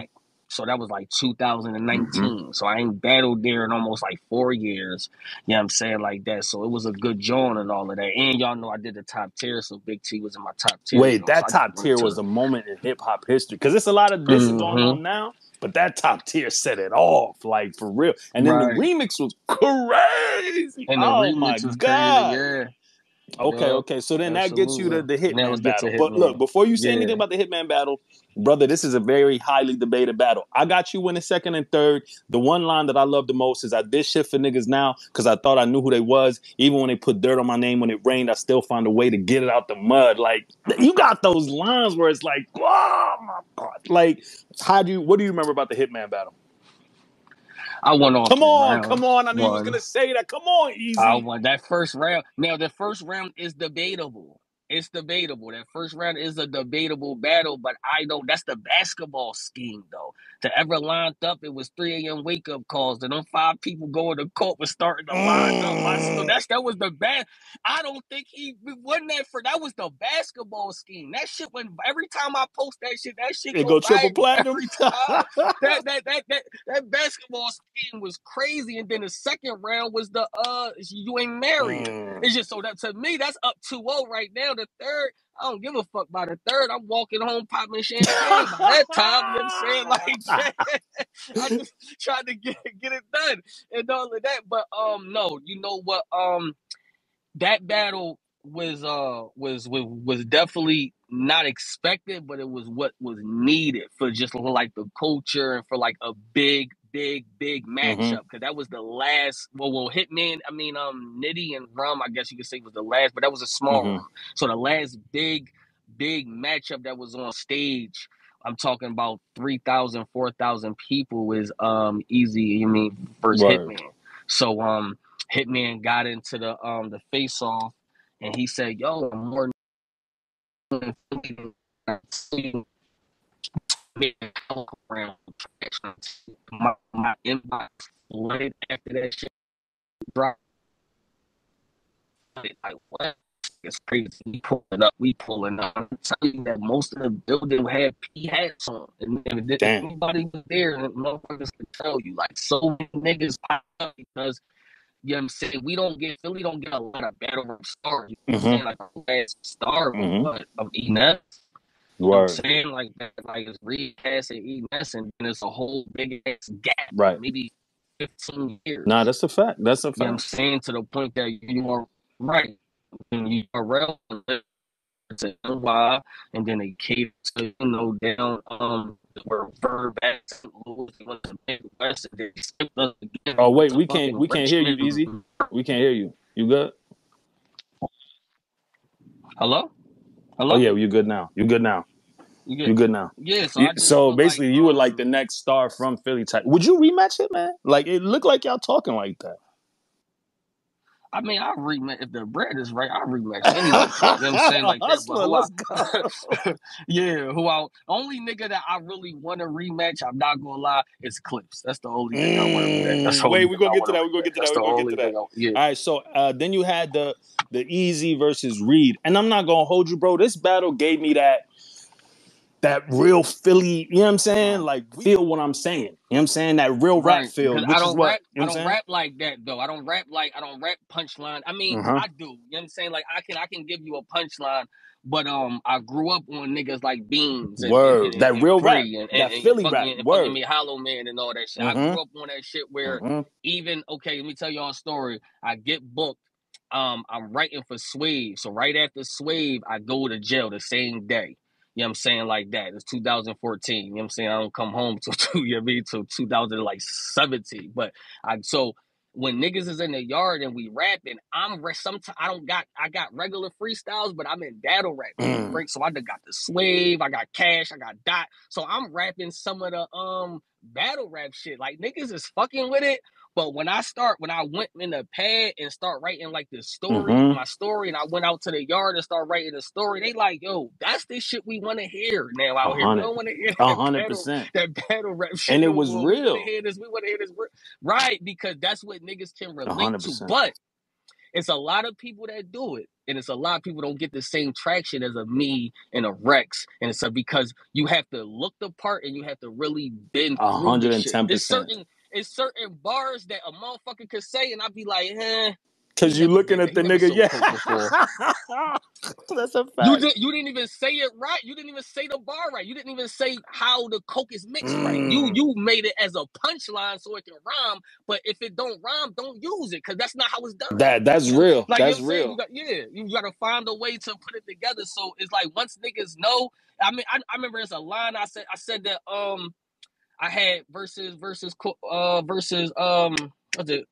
So that was like mm-hmm. 2019. So I ain't battled there in almost like four years. You know what I'm saying? Like that. So it was a good joint and all of that. And y'all know I did the top tier. So Big T was in my top tier. Wait. So I that just top tier was a moment in hip hop history because it's a lot of this is going mm-hmm. on now, but that top tier set it off like for real. And then Right. the remix was crazy. And the oh remix my was god. crazy. Yeah. Okay, Yeah. okay. So then that gets you to the Absolutely. Hitman battle. But look, before you say Yeah. anything about the Hitman battle, brother, this is a very highly debated battle. I got you winning second and third. The one line that I love the most is I did shit for niggas now because I thought I knew who they was. Even when they put dirt on my name when it rained, I still found a way to get it out the mud. Like you got those lines where it's like, oh my god. Like, how do you what do you remember about the Hitman battle? I won all Come on, come on. I knew you was gonna say that. Come on, Eazy. I won that first round. Now the first round is debatable. It's debatable. That first round is a debatable battle, but I know that's the basketball scheme though. To ever lined up, it was 3 a.m. wake up calls. And them five people going to court was starting to line up. I Mm. that's that was the bad. I don't think he wasn't that for that was the basketball scheme. That shit when every time I post that shit, that shit It go triple [LAUGHS] platinum. every [LAUGHS] time. that, that that that that basketball scheme was crazy. And then the second round was the uh you ain't married. Mm. It's just so that to me that's up 2-0 right now. The third, I don't give a fuck by the third. I'm walking home popping champagne by that time. You know what I'm saying? [LAUGHS] Like [LAUGHS] [LAUGHS] I just tried to get get it done and all of that. But um no, you know what? Um that battle was uh was was was definitely not expected, but it was what was needed for just like the culture and for like a big, big, big matchup. Because that was the last. Well, well, Hitman. I mean, um, Nitty and Rum. I guess you could say was the last, but that was a small Mhm. one. So the last big, big matchup that was on stage. I'm talking about 3,000, 4,000 people is um Eazy. You mean first Word. Hitman. So um Hitman got into the um the face off and he said, "Yo, I'm more around my, my inbox right after that shit dropped. Like what? it's crazy. We pulling up, we pulling up. I'm telling you that most of the building had P hats on. And if Damn. anybody was there, and motherfuckers could tell you, like, so many niggas pop up because, you know what I'm saying? We don't get, Philly don't get a lot of battle rap stars. You know what I'm Mhm. saying? Like, a last star Mhm. of, of E I'm Word. saying? Like, that, like it's Reed Cass and E Ness, and then it's a whole big ass gap. Right. Maybe 15 years. Nah, that's a fact. That's a You know what I'm fact. saying? To the point that you are right. And you are relevant to NY, and then they came to, you know, down um where Verb back to Louis went to Midwest and they skipped us again. Oh wait, to we can't fucking we can't hear you, Richmond. Eazy. We can't hear you. You good? Hello? Hello? Oh yeah, you good now. You good now. You You good? now. Yeah, so You- so basically, like, you were um, like the next star from Philly type. Would you rematch it, man? Like it looked like y'all talking like that. I mean, I rematch if the bread is right. I rematch [LAUGHS] anyway. you know what I'm saying like that. But who I, [LAUGHS] yeah, who I only nigga that I really want to rematch. I'm not gonna lie, is Clips. That's the only thing I want to rematch. That's the Mm, wait, we thing gonna get to that. We gonna get to that. We gonna get to that. Yeah. All right, so uh, then you had the the Eazy versus Reed, and I'm not gonna hold you, bro. This battle gave me that that real Philly. You know what I'm saying? Like feel what I'm saying. You know what I'm saying? That real rap Right, feel, which I is don't what rap. you know I don't saying. rap like that though. I don't rap like I don't rap punchline. I mean, Uh-huh. I do. You know what I'm saying? Like I can I can give you a punchline, but um, I grew up on niggas like Beans and, Word. and, and, That real rap. And, That Philly fucking, rap. and Word. fucking me Hollow Man and all that shit. I Mhm. grew up on that shit where Mhm. even okay, let me tell y'all a story. I get booked. Um, I'm writing for Swave. So right after Swave, I go to jail the same day. You know what I'm saying? Like that. It's 2014. You know what I'm saying? I don't come home [LAUGHS] till two, you know I mean? Till 2017. But I so when niggas is in the yard and we rapping, I'm re- sometimes I don't got I got regular freestyles, but I'm in battle rap. Mm. Right? So I done got the slave, I got Cash, I got Dot. So I'm rapping some of the um battle rap shit. Like niggas is fucking with it. But when I start, when I went in the pad and start writing like the story, Mhm. my story, and I went out to the yard and start writing the story, they like, yo, that's the shit we want to hear now out here. We don't want to hear that 100 percent that battle rap shit [LAUGHS] And it was. We want real. to hear this. We want to hear this. Right, because that's what niggas can relate hundred to. But it's a lot of people that do it. And it's a lot of people don't get the same traction as a me and a Rex. And it's a, because you have to look the part and you have to really been A through hundred and ten percent. certain it's certain bars that a motherfucker could say and I'd be like, eh, Cause you never looking at the nigga, sold coke before. yeah. [LAUGHS] That's a fact. You fact. did you didn't even say it right. You didn't even say the bar right. You didn't even say how the coke is mixed right. You Mm. you made it as a punchline so it can rhyme, but if it don't rhyme, don't use it because that's not how it's done. That that's real. like you know That's what I'm saying? You real. got yeah, you gotta find a way to put it together. So it's like once niggas know. I mean, I, I remember it's a line I said. I said that um I had versus versus uh versus um what's it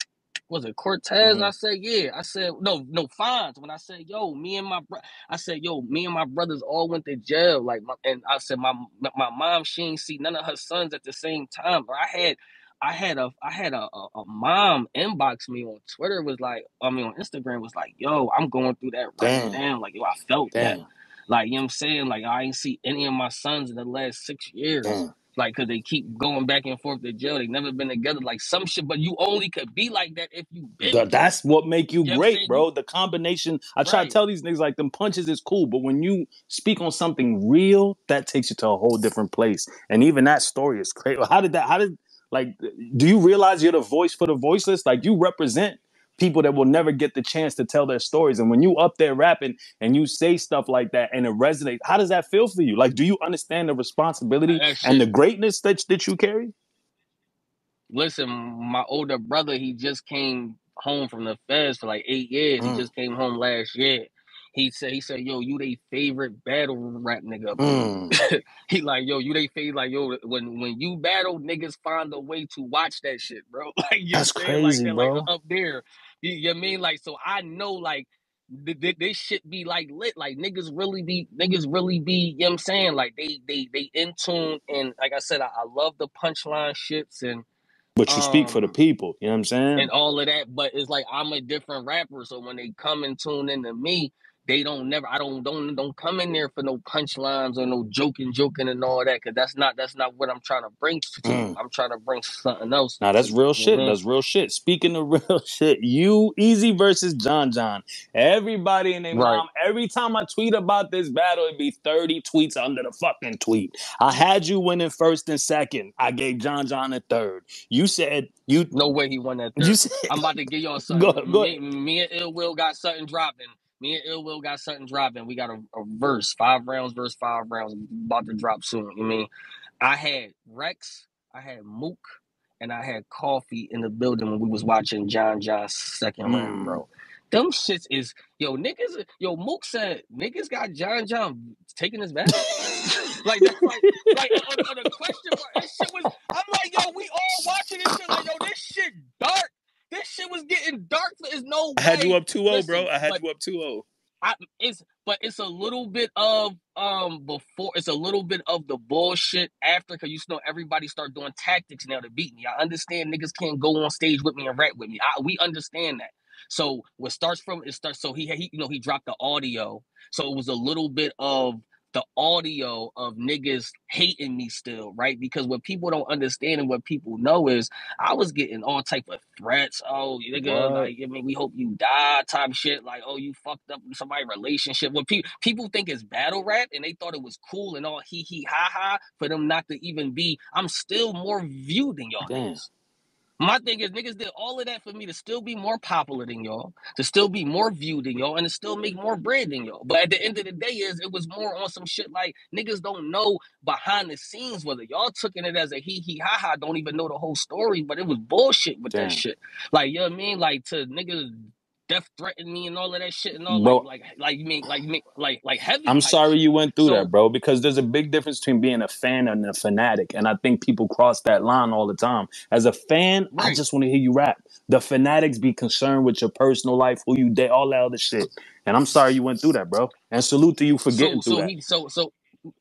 was it Cortez? Mhm. I said yeah. I said no no fines. When I said yo, me and my bro, I said yo, me and my brothers all went to jail. Like my, and I said my my mom she ain't see none of her sons at the same time. But I had. I had a I had a, a, a mom inbox me on Twitter was like I mean on Instagram was like yo I'm going through that right Damn. now like yo I felt that like, you know what I'm saying? Like, I ain't see any of my sons in the last six years. Damn. Like, cause they keep going back and forth to jail. They never been together. Like some shit, but you only could be like that if you been Th- That's what make you You know what I'm great, bro. The combination. I try to tell these niggas like them punches is cool, but when you speak on something real, that takes you to a whole different place. And even that story is crazy. How did that? How did like? Do you realize you're the voice for the voiceless? Like you represent people that will never get the chance to tell their stories. And when you up there rapping and you say stuff like that and it resonates, how does that feel for you? Like, do you understand the responsibility That and the greatness that that you carry? Listen, my older brother, he just came home from the feds for like eight years. He Mm, just came home last year. He said, he said, yo, you they favorite battle rap nigga [LAUGHS] mm. he like, yo, you they favorite, like, yo, when when you battle, niggas find a way to watch that shit, bro. [LAUGHS] like, you That's? Like, crazy, like bro. up there. You, you know what I mean? Like, so I know, like, th- th- this shit be like lit. Like, niggas really be, niggas really be, you know what I'm saying? Like, they, they, they in tune. And like I said, I, I love the punchline shits and, But you speak for the um, people. You know what I'm saying? and all of that. But it's like I'm a different rapper, so when they come and tune into me, they don't never I don't don't don't come in there for no punchlines or no joking joking and all that because that's not that's not what I'm trying to bring to you. Mm. I'm trying to bring something else. Now that's real you. shit. Mhm. That's real shit. Speaking of [LAUGHS] real shit, you Eazy versus John John. Everybody and their Right. mom. Every time I tweet about this battle, it'd be thirty tweets under the fucking tweet. I had you winning first and second. I gave John John a third. You said you. No way he won that. You third. said I'm about to give y'all [LAUGHS] something. Go- go me, me and Ill Will got something dropping. Me and Ill Will got something dropping. We got a, a verse, five rounds, verse five rounds, about to drop soon. You mean? I had Rex, I had Mook, and I had Coffee in the building when we was watching John John's second Mm. round, bro. Them shits is yo niggas. Yo Mook said niggas got John John taking his back. [LAUGHS] like that's like like on, on the question mark. This shit was. I'm like yo, we all watching this shit. Like yo, this shit dark. This shit was getting dark. There's no way. I had you up 2-0, bro. I had but- you up oh. 2-0. I, it's but it's a little bit of um before it's a little bit of the bullshit after because you know everybody start doing tactics now to beat me. I understand niggas can't go on stage with me and rap with me. I, we understand that. So what starts from it starts. So he, he you know he dropped the audio. So it was a little bit of the audio of niggas hating me still, right? Because what people don't understand and what people know is I was getting all type of threats. Oh, nigga, What? like I mean, we hope you die, type shit. Like, oh, you fucked up with somebody's relationship. What people people think is battle rap, and they thought it was cool and all hee hee ha ha for them not to even be. I'm still more viewed than y'all Damn. niggas. My thing is, niggas did all of that for me to still be more popular than y'all, to still be more viewed than y'all, and to still make more bread than y'all. But at the end of the day, is it was more on some shit like niggas don't know behind the scenes whether y'all took it as a hee hee ha ha, don't even know the whole story, but it was bullshit with Damn. that shit. Like you know what I mean? Like to niggas death threatened me and all of that shit and all Bro. like like like you mean like you mean like like heavy. I'm sorry shit. you went through So- that, bro, because there's a big difference between being a fan and a fanatic. And I think people cross that line all the time. As a fan, I just want to hear you rap. The fanatics be concerned with your personal life, who you date, all that other shit. And I'm sorry you went through that, bro. And salute to you for getting so, through so that. he so so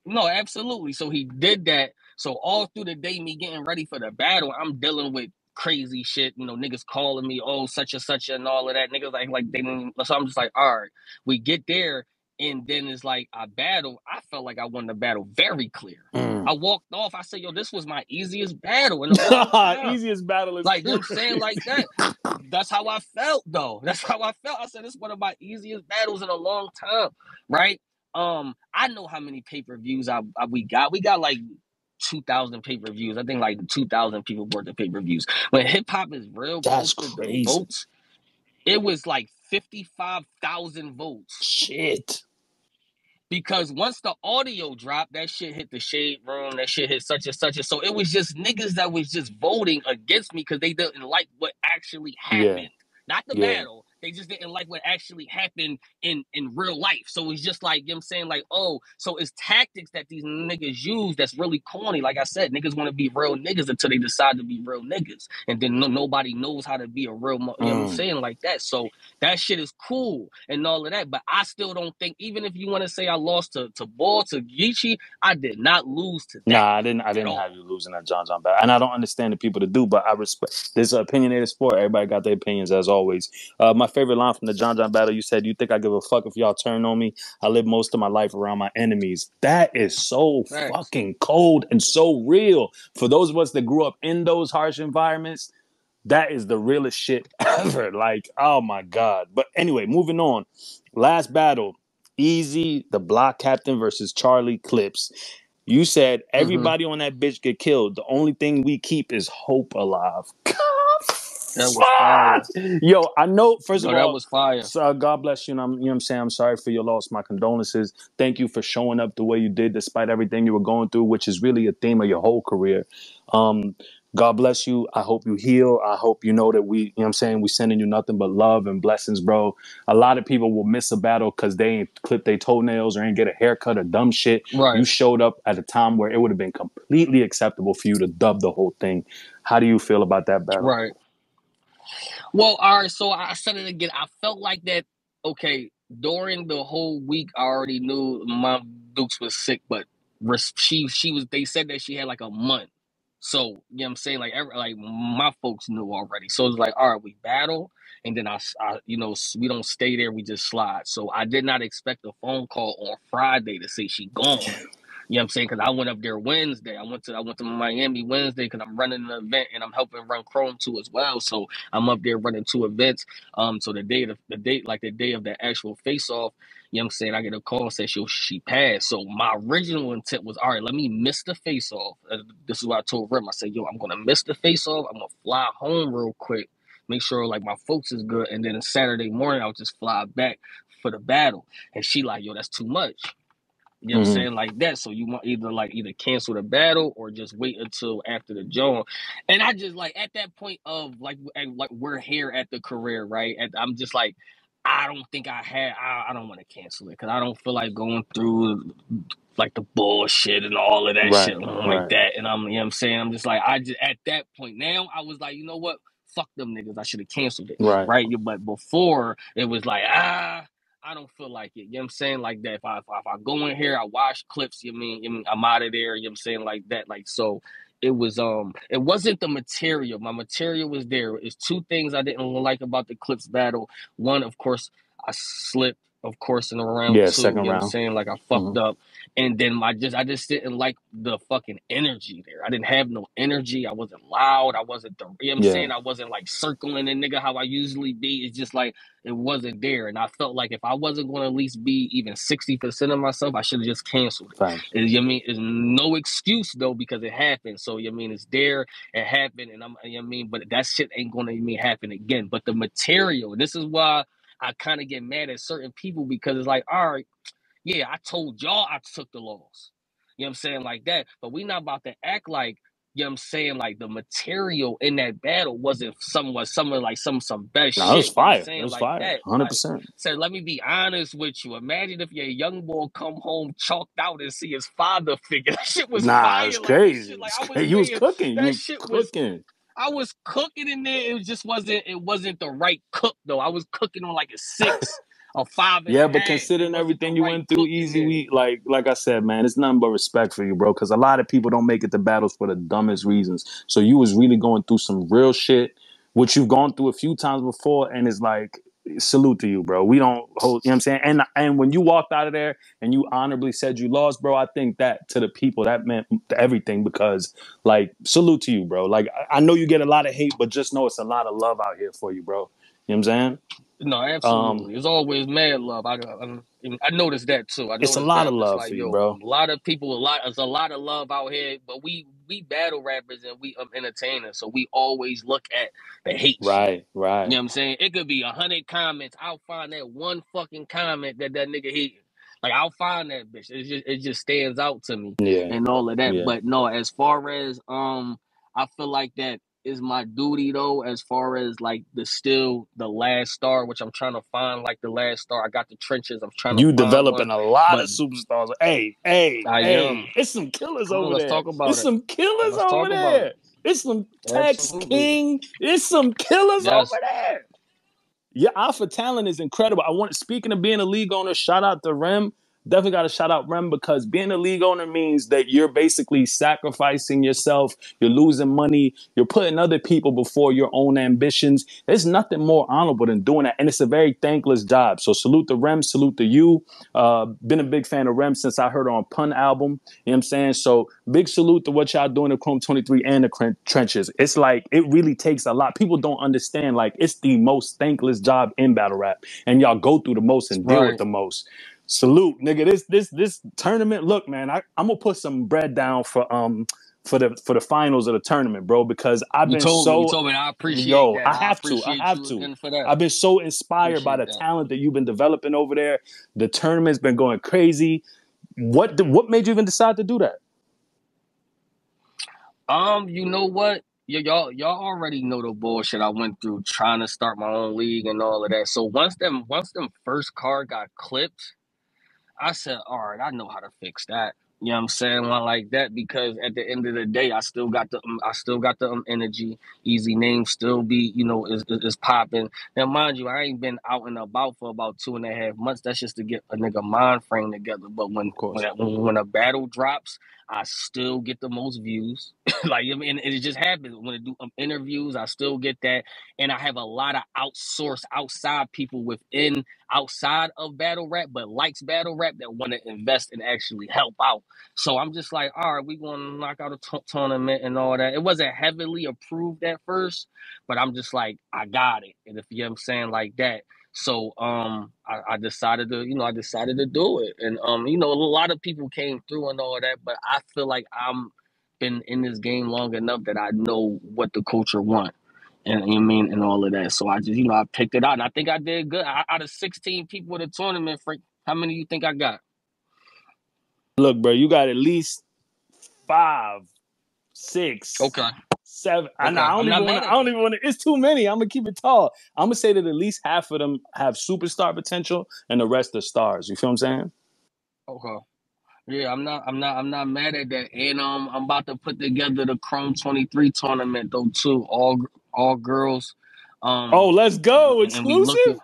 no absolutely so he did that so all through the day me getting ready for the battle i'm dealing with crazy shit you know niggas calling me oh such and such and all of that niggas like like they didn't so i'm just like all right we get there and then it's like I battle. I felt like I won the battle very clear. Mm. I walked off. I said, "Yo, this was my easiest battle in a. [LAUGHS] Easiest battle is Like you know what I'm saying, like [LAUGHS] that. That's how I felt though. That's how I felt. I said this is one of my easiest battles in a long time. Right? Um, I know how many pay-per-views I, I we got. We got like two thousand pay-per-views. I think like two thousand people worth of pay-per-views. When hip hop is real That's crazy. votes, it was like fifty-five thousand votes. Shit. Because once the audio dropped, that shit hit the shade room, that shit hit such and such and so it was just niggas that was just voting against me because they didn't like what actually happened. Not the Yeah. battle. They just didn't like what actually happened in in real life. So it's just like, you know what I'm saying? Like, oh, so it's tactics that these niggas use that's really corny. Like I said, niggas want to be real niggas until they decide to be real niggas. And then no, nobody knows how to be a real, you know what I'm Mm. saying? Like that. So that shit is cool and all of that. But I still don't think, even if you want to say I lost to, to Ball, to Geechi, I did not lose to that. Nah, I didn't. I didn't all. have you losing that John John battle, and I don't understand the people to do. But I respect this opinionated sport. Everybody got their opinions, as always. Uh, my favorite line from the John John battle, you said, "You think I give a fuck if y'all turn on me? I live most of my life around my enemies." That is so fucking cold and so real for those of us that grew up in those harsh environments. That is the realest shit [LAUGHS] ever. Like, oh my god. But anyway, moving on. Last battle. Eazy, the block captain versus Charlie Clips. You said Mm-hmm. everybody on that bitch get killed. The only thing we keep is hope alive. [LAUGHS] That was fire. Yo, I know. First of that all, was fire. so, uh, God bless you. And I'm, you know what I'm saying? I'm sorry for your loss. My condolences. Thank you for showing up the way you did, despite everything you were going through, which is really a theme of your whole career. Um, God bless you. I hope you heal. I hope you know that we, you know what I'm saying? We sending you nothing but love and blessings, bro. A lot of people will miss a battle because they ain't clip their toenails or ain't get a haircut or dumb shit. Right. You showed up at a time where it would have been completely acceptable for you to dub the whole thing. How do you feel about that battle? Right. Well, all right. So I said it again. I felt like that. Okay, during the whole week, I already knew my Dukes was sick, but she she was. They said that she had like a month. So you know what I'm saying, like every, like my folks knew already. So it's like, all right, we battle, and then I, I, you know, we don't stay there. We just slide. So I did not expect a phone call on Friday to say she gone. You know what I'm saying? Because I went up there Wednesday. I went to I went to Miami Wednesday because I'm running an event and I'm helping run Chrome too as well. So I'm up there running two events. Um, so the day of the date, like the day of the actual face off, you know what I'm saying? I get a call and say she she passed. So my original intent was, all right, let me miss the face off. Uh, this is what I told Rem. I said, yo, I'm gonna miss the face off. I'm gonna fly home real quick, make sure like my folks is good, and then Saturday morning I'll just fly back for the battle. And she like, yo, that's too much. You know what I'm Mhm. saying? Like that. So you want either like either cancel the battle or just wait until after the joint. And I just like at that point of like like we're here at the career, right? And I'm just like, I don't think I had I, I don't want to cancel it because I don't feel like going through like the bullshit and all of that Right, shit like right. that. And I'm you know what I'm saying? I'm just like I just at that point now I was like, you know what? Fuck them niggas. I should have canceled it Right. right? But before it was like, ah, I don't feel like it. You know what I'm saying? Like that. If I if I, if I go in here, I watch clips, you mean, you mean I'm out of there, you know what I'm saying? Like that. Like so it was um it wasn't the material. My material was there. It's two things I didn't like about the clips battle. One, of course, I slipped, of course, in the round Yeah, two. second You know what I'm saying? Like I fucked mm-hmm. up. And then I just I just didn't like the fucking energy there. I didn't have no energy. I wasn't loud. I wasn't the you know what I'm Yeah. saying? I wasn't like circling a nigga how I usually be. It's just like it wasn't there. And I felt like if I wasn't gonna at least be even 60% of myself, I should have just canceled it. You know what I mean it's no excuse though because it happened. So you know I mean it's there, it happened, and I'm you know I mean, but that shit ain't gonna even happen again. But the material, this is why I kind of get mad at certain people because it's like, all right, yeah, I told y'all I took the loss. You know what I'm saying? Like that. But we not about to act like, you know what I'm saying, like the material in that battle wasn't somewhat somewhat like some some best No, shit. it was you know fire. It was like fire. Hundred Like percent. said, let me be honest with you. Imagine if your young boy come home chalked out and see his father figure. [LAUGHS] That shit was Nah, fire. it's Like crazy. like was [LAUGHS] crazy. You was cooking. You that was shit was cooking. I was cooking in there. It just wasn't. It wasn't the right cook though. I was cooking on like a six, a five Yeah, but considering everything you right went through, Eazy, we like like I said, man, it's nothing but respect for you, bro. Because a lot of people don't make it to battles for the dumbest reasons. So you was really going through some real shit, which you've gone through a few times before, and it's like salute to you, bro. We don't hold, you know what I'm saying? And and when you walked out of there and you honorably said you lost, bro, I think that to the people that meant everything because like salute to you, bro. Like I, I know you get a lot of hate, but just know it's a lot of love out here for you, bro. You know what I'm saying? No, Um, absolutely. It's always mad love. I I, I noticed that too. I it's a lot that. of love like for you, yo, bro. a lot of people, a lot. There's a lot of love out here, but we we battle rappers and we um entertainers, so we always look at the hate shit. Right, You know what I'm saying? It could be a hundred comments. I'll find that one fucking comment that that nigga hating. Like I'll find that bitch. It just it just stands out to me Yeah, and all of that. yeah. But no, as far as um, I feel like that is my duty though. As far as like the still the last star, which I'm trying to find like the last star. I got the trenches. I'm trying to You find one, developing a lot of superstars. Hey, hey, I hey, am. it's some killers on, over let's there. talk about It's it. some killers Let's over there. it. It's some tax Absolutely. King. It's some killers Yes. over there. Your alpha talent is incredible. I want speaking of being a league owner, shout out to Rem. Definitely got to shout out Rem because being a league owner means that you're basically sacrificing yourself. You're losing money. You're putting other people before your own ambitions. There's nothing more honorable than doing that, and it's a very thankless job. So salute to Rem, salute to you. Uh, been a big fan of Rem since I heard on Pun album. You know what I'm saying? So big salute to what y'all doing at Chrome 23 and the Cren- trenches. It's like it really takes a lot. People don't understand. Like it's the most thankless job in battle rap, and y'all go through the most and deal with the most. Salute, nigga. This this this tournament. Look, man, I, I'm gonna put some bread down for um for the for the finals of the tournament, bro, because I've You been told me. You so told me. I appreciate yo. that. I I have to. I have to. for that. I've been so inspired by the that. talent that you've been developing over there. The tournament's been going crazy. What what made you even decide to do that? Um, you know what? Y- y'all, y'all already know the bullshit I went through trying to start my own league and all of that. So once them, once them first card got clipped, I said, all right, I know how to fix that. You know what I'm saying? One like that because at the end of the day, I still got the um, I still got the um, energy. Eazy name still be you know is, is is popping. Now mind you, I ain't been out and about for about two and a half months. That's just to get a nigga mind frame together. But when when, when a battle drops, I still get the most views. [LAUGHS] like I mean, it just happens when I do um, interviews. I still get that, and I have a lot of outsourced outside people within outside of battle rap, but likes battle rap that want to invest and actually help out. So I'm just like, all right, we going to knock out a t- tournament and all that. It wasn't heavily approved at first, but I'm just like, I got it. And if you know what I'm saying like that. So um I, I decided to, you know, I decided to do it. And um, you know, a lot of people came through and all that, but I feel like I'm been in this game long enough that I know what the culture want. And you I mean, and all of that. So I just, you know, I picked it out, and I think I did good. I, out of sixteen people in the tournament, Frank, how many you think I got? Look, bro, you got at least five, six, Okay, seven. I, okay, know, I don't even wanna, I don't even want to. It's too many. I'm gonna keep it tall. I'm gonna say that at least half of them have superstar potential, and the rest are stars. You feel what I'm saying? Okay. Yeah, I'm not I'm not I'm not mad at that. And um I'm about to put together the Chrome 23 tournament though too. All all girls. Oh, Um let's go! and, and looking Exclusive.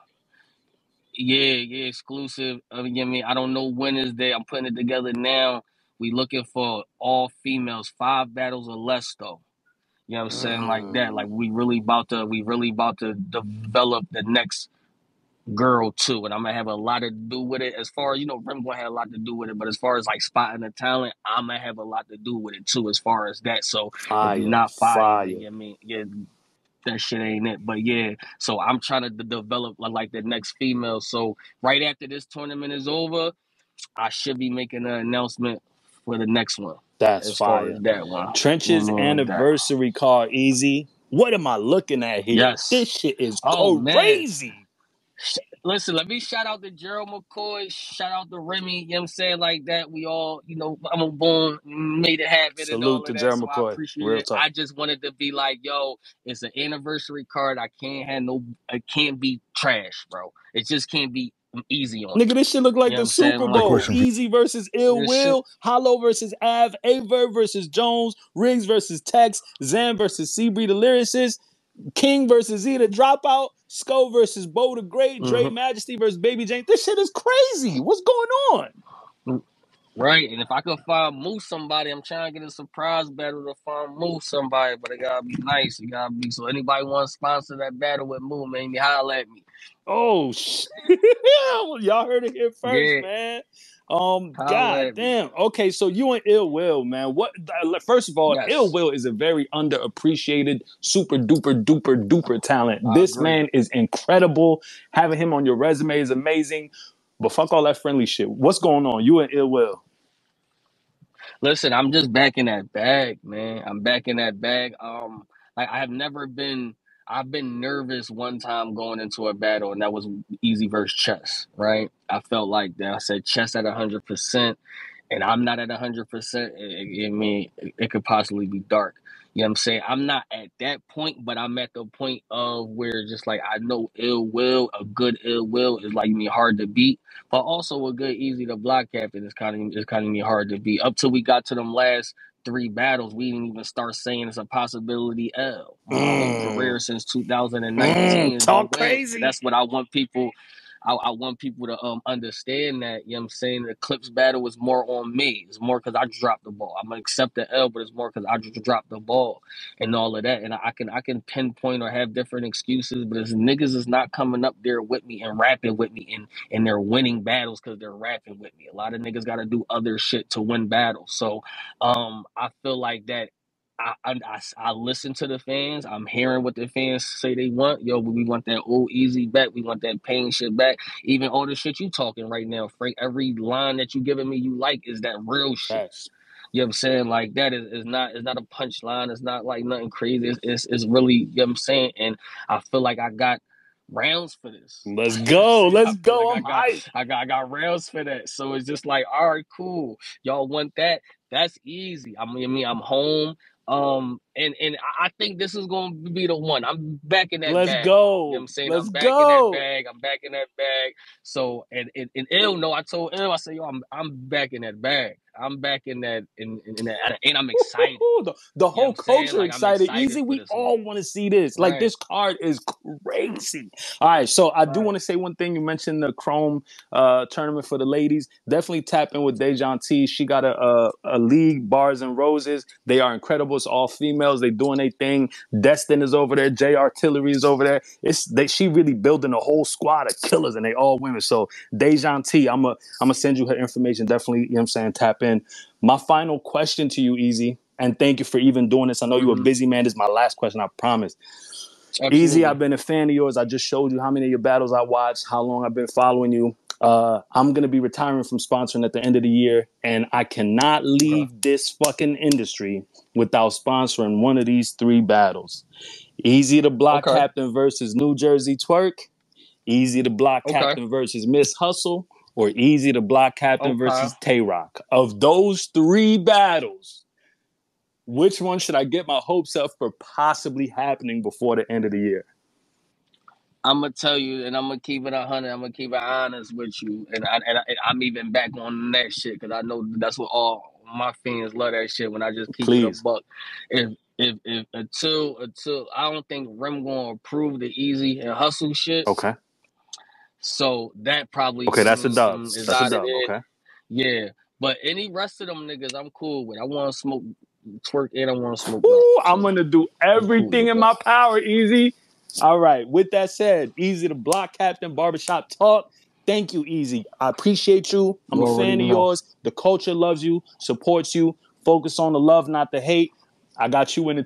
yeah, yeah, exclusive. I mean, I mean, I don't know when is there. I'm putting it together now. We looking for all females, five battles or less though. You know what I'm saying? Like that. Like Mm, we really about to we really about to develop the next girl too, and I'm gonna have a lot to do with it. As far as you know, Rem gonna have a lot to do with it, but as far as like spotting the talent, I'm gonna have a lot to do with it too. As far as that, so if fire, you're not fire, fire. then, I mean, yeah, that shit ain't it. But yeah, so I'm trying to de- develop like, like the next female. So right after this tournament is over, I should be making an announcement for the next one. That's fire. that one, know that. anniversary card, Eazy. What am I looking at here? Yes. This shit is Oh crazy. Sh- Listen, let me shout out to Gerald McCoy, shout out to Remy, you know what I'm saying? Like that. We all, you know, I'm a born, made it happen Salute to. Jeremy So I McCoy. appreciate Real it. talk. I just wanted to be like, yo, it's an anniversary card. I can't have no it can't be trash, bro. It just can't be easy on Nigga, this shit look like You know the what I'm saying? Super Bowl. Question. Eazy versus Ill This shit- Will, Hollow versus Av, Averb versus Jones, Riggs versus Tex, Zan versus Seabree the lyricist, King versus Z the dropout, Sko versus Bo the Great, Dre Mhm. Majesty versus Baby Jane. This shit is crazy. What's going on? Right, and if I could find Moose somebody, I'm trying to get a surprise battle to find Moose somebody, but it gotta be nice. It gotta be so. Anybody want to sponsor that battle with Moose, man, you holler at me. Oh shit! [LAUGHS] Y'all heard it here first, Yeah. man. Um, god me. damn. Okay, so you and Ill Will, man. What? First of all, Yes. Ill Will is a very underappreciated, super duper duper duper talent. I this agree. man is incredible. Having him on your resume is amazing. But fuck all that friendly shit. What's going on? You and Ill Will. Listen, I'm just back in that bag, man. I'm back in that bag. Um, like I have never been. I've been nervous one time going into a battle, and that was Eazy versus chess. Right? I felt like that. I said chess at hundred percent, and I'm not at hundred percent. I mean, it, it could possibly be dark. You know what I'm saying? I'm not at that point, but I'm at the point of where just like I know ill will, a good ill will is like me hard to beat, but also a good Eazy to block captain is kind of is kind of me hard to beat. Up till we got to them last three battles, we didn't even start saying it's a possibility whole Mm. career since 2019 Mm, talk crazy. That's what I want people. I, I want people to um understand that, you know what I'm saying? The Clips battle was more on me. It's more because I dropped the ball. I'm gonna accept the L, but it's more because I just dropped the ball and all of that. And I can I can pinpoint or have different excuses, but if niggas is not coming up there with me and rapping with me and and they're winning battles because they're rapping with me. A lot of niggas gotta do other shit to win battles. So um I feel like that I, I, I, listen to the fans. I'm hearing what the fans say they want. Yo, we want that old Eazy back. We want that pain shit back. Even all the shit you talking right now, Frank. Every line that you giving me, you like is that real shit. You know what I'm saying? Like that is, is not it's not a punchline. It's not like nothing crazy. It's, it's it's really you know what I'm saying. And I feel like I got rounds for this. Let's [LAUGHS] go. Let's go. like I'm I got. I got I got rounds for that. So it's just like, all right, cool. Y'all want that? That's easy. I mean, I mean, I'm home. Um, and and I think this is gonna be the one. I'm back in that Let's bag. go. You know I'm saying? Let's I'm back go. in that bag. I'm back in that bag. So and and, and ill no, I told ill, I said, yo, I'm I'm back in that bag. I'm back in that in, in, in that and I'm excited. the, the whole what I'm culture Like, excited. excited Eazy, we all want to see this. Like Right. this card is crazy. All right, so I do Right. want to say one thing. You mentioned the Chrome uh, tournament for the ladies. Definitely tap in with Dejan T. She got a, a a league, Bars and Roses. They are incredible. It's all They doing their thing. Destin is over there. J Artillery is over there. It's they. She really building a whole squad of killers, and they all women. So Dejan T. I'm a I'm gonna send you her information. Definitely, you know what I'm saying. Tap in. My final question to you, Eazy, and thank you for even doing this. I know you're a Mhm. busy man. This is my last question. I promise. Eazy, I've been a fan of yours. I just showed you how many of your battles I watched, how long I've been following you. Uh, I'm gonna be retiring from sponsoring at the end of the year, and I cannot leave this fucking industry without sponsoring one of these three battles. Eazy to block Okay. Captain versus New Jersey Twerk, Eazy to block Okay. Captain versus Miss Hustle, or Eazy to block Captain Okay. versus Tay Rock. Of those three battles, which one should I get my hopes up for possibly happening before the end of the year? I'm gonna tell you, and I'm gonna keep it a hundred. I'm gonna keep it honest with you, and I, and, I, and I'm even back on that shit because I know that's what all my fans love that shit. When I just keep it Please. a buck, if if if until until I don't think Rem gonna approve the Eazy and hustle shit. Okay. So that probably Okay, that's a dub. mm, is That's a out of dub. there. Okay. Yeah, but any rest of them niggas, I'm cool with. I want to smoke twerk and I want to smoke. Ooh, I'm So gonna do everything with in my power, Eazy. All right. With that said, Eazy to block Captain Barbershop Talk. Thank you, Eazy. I appreciate you. I'm You a fan of yours. The culture loves you, supports you. Focus on the love, not the hate. I got you in the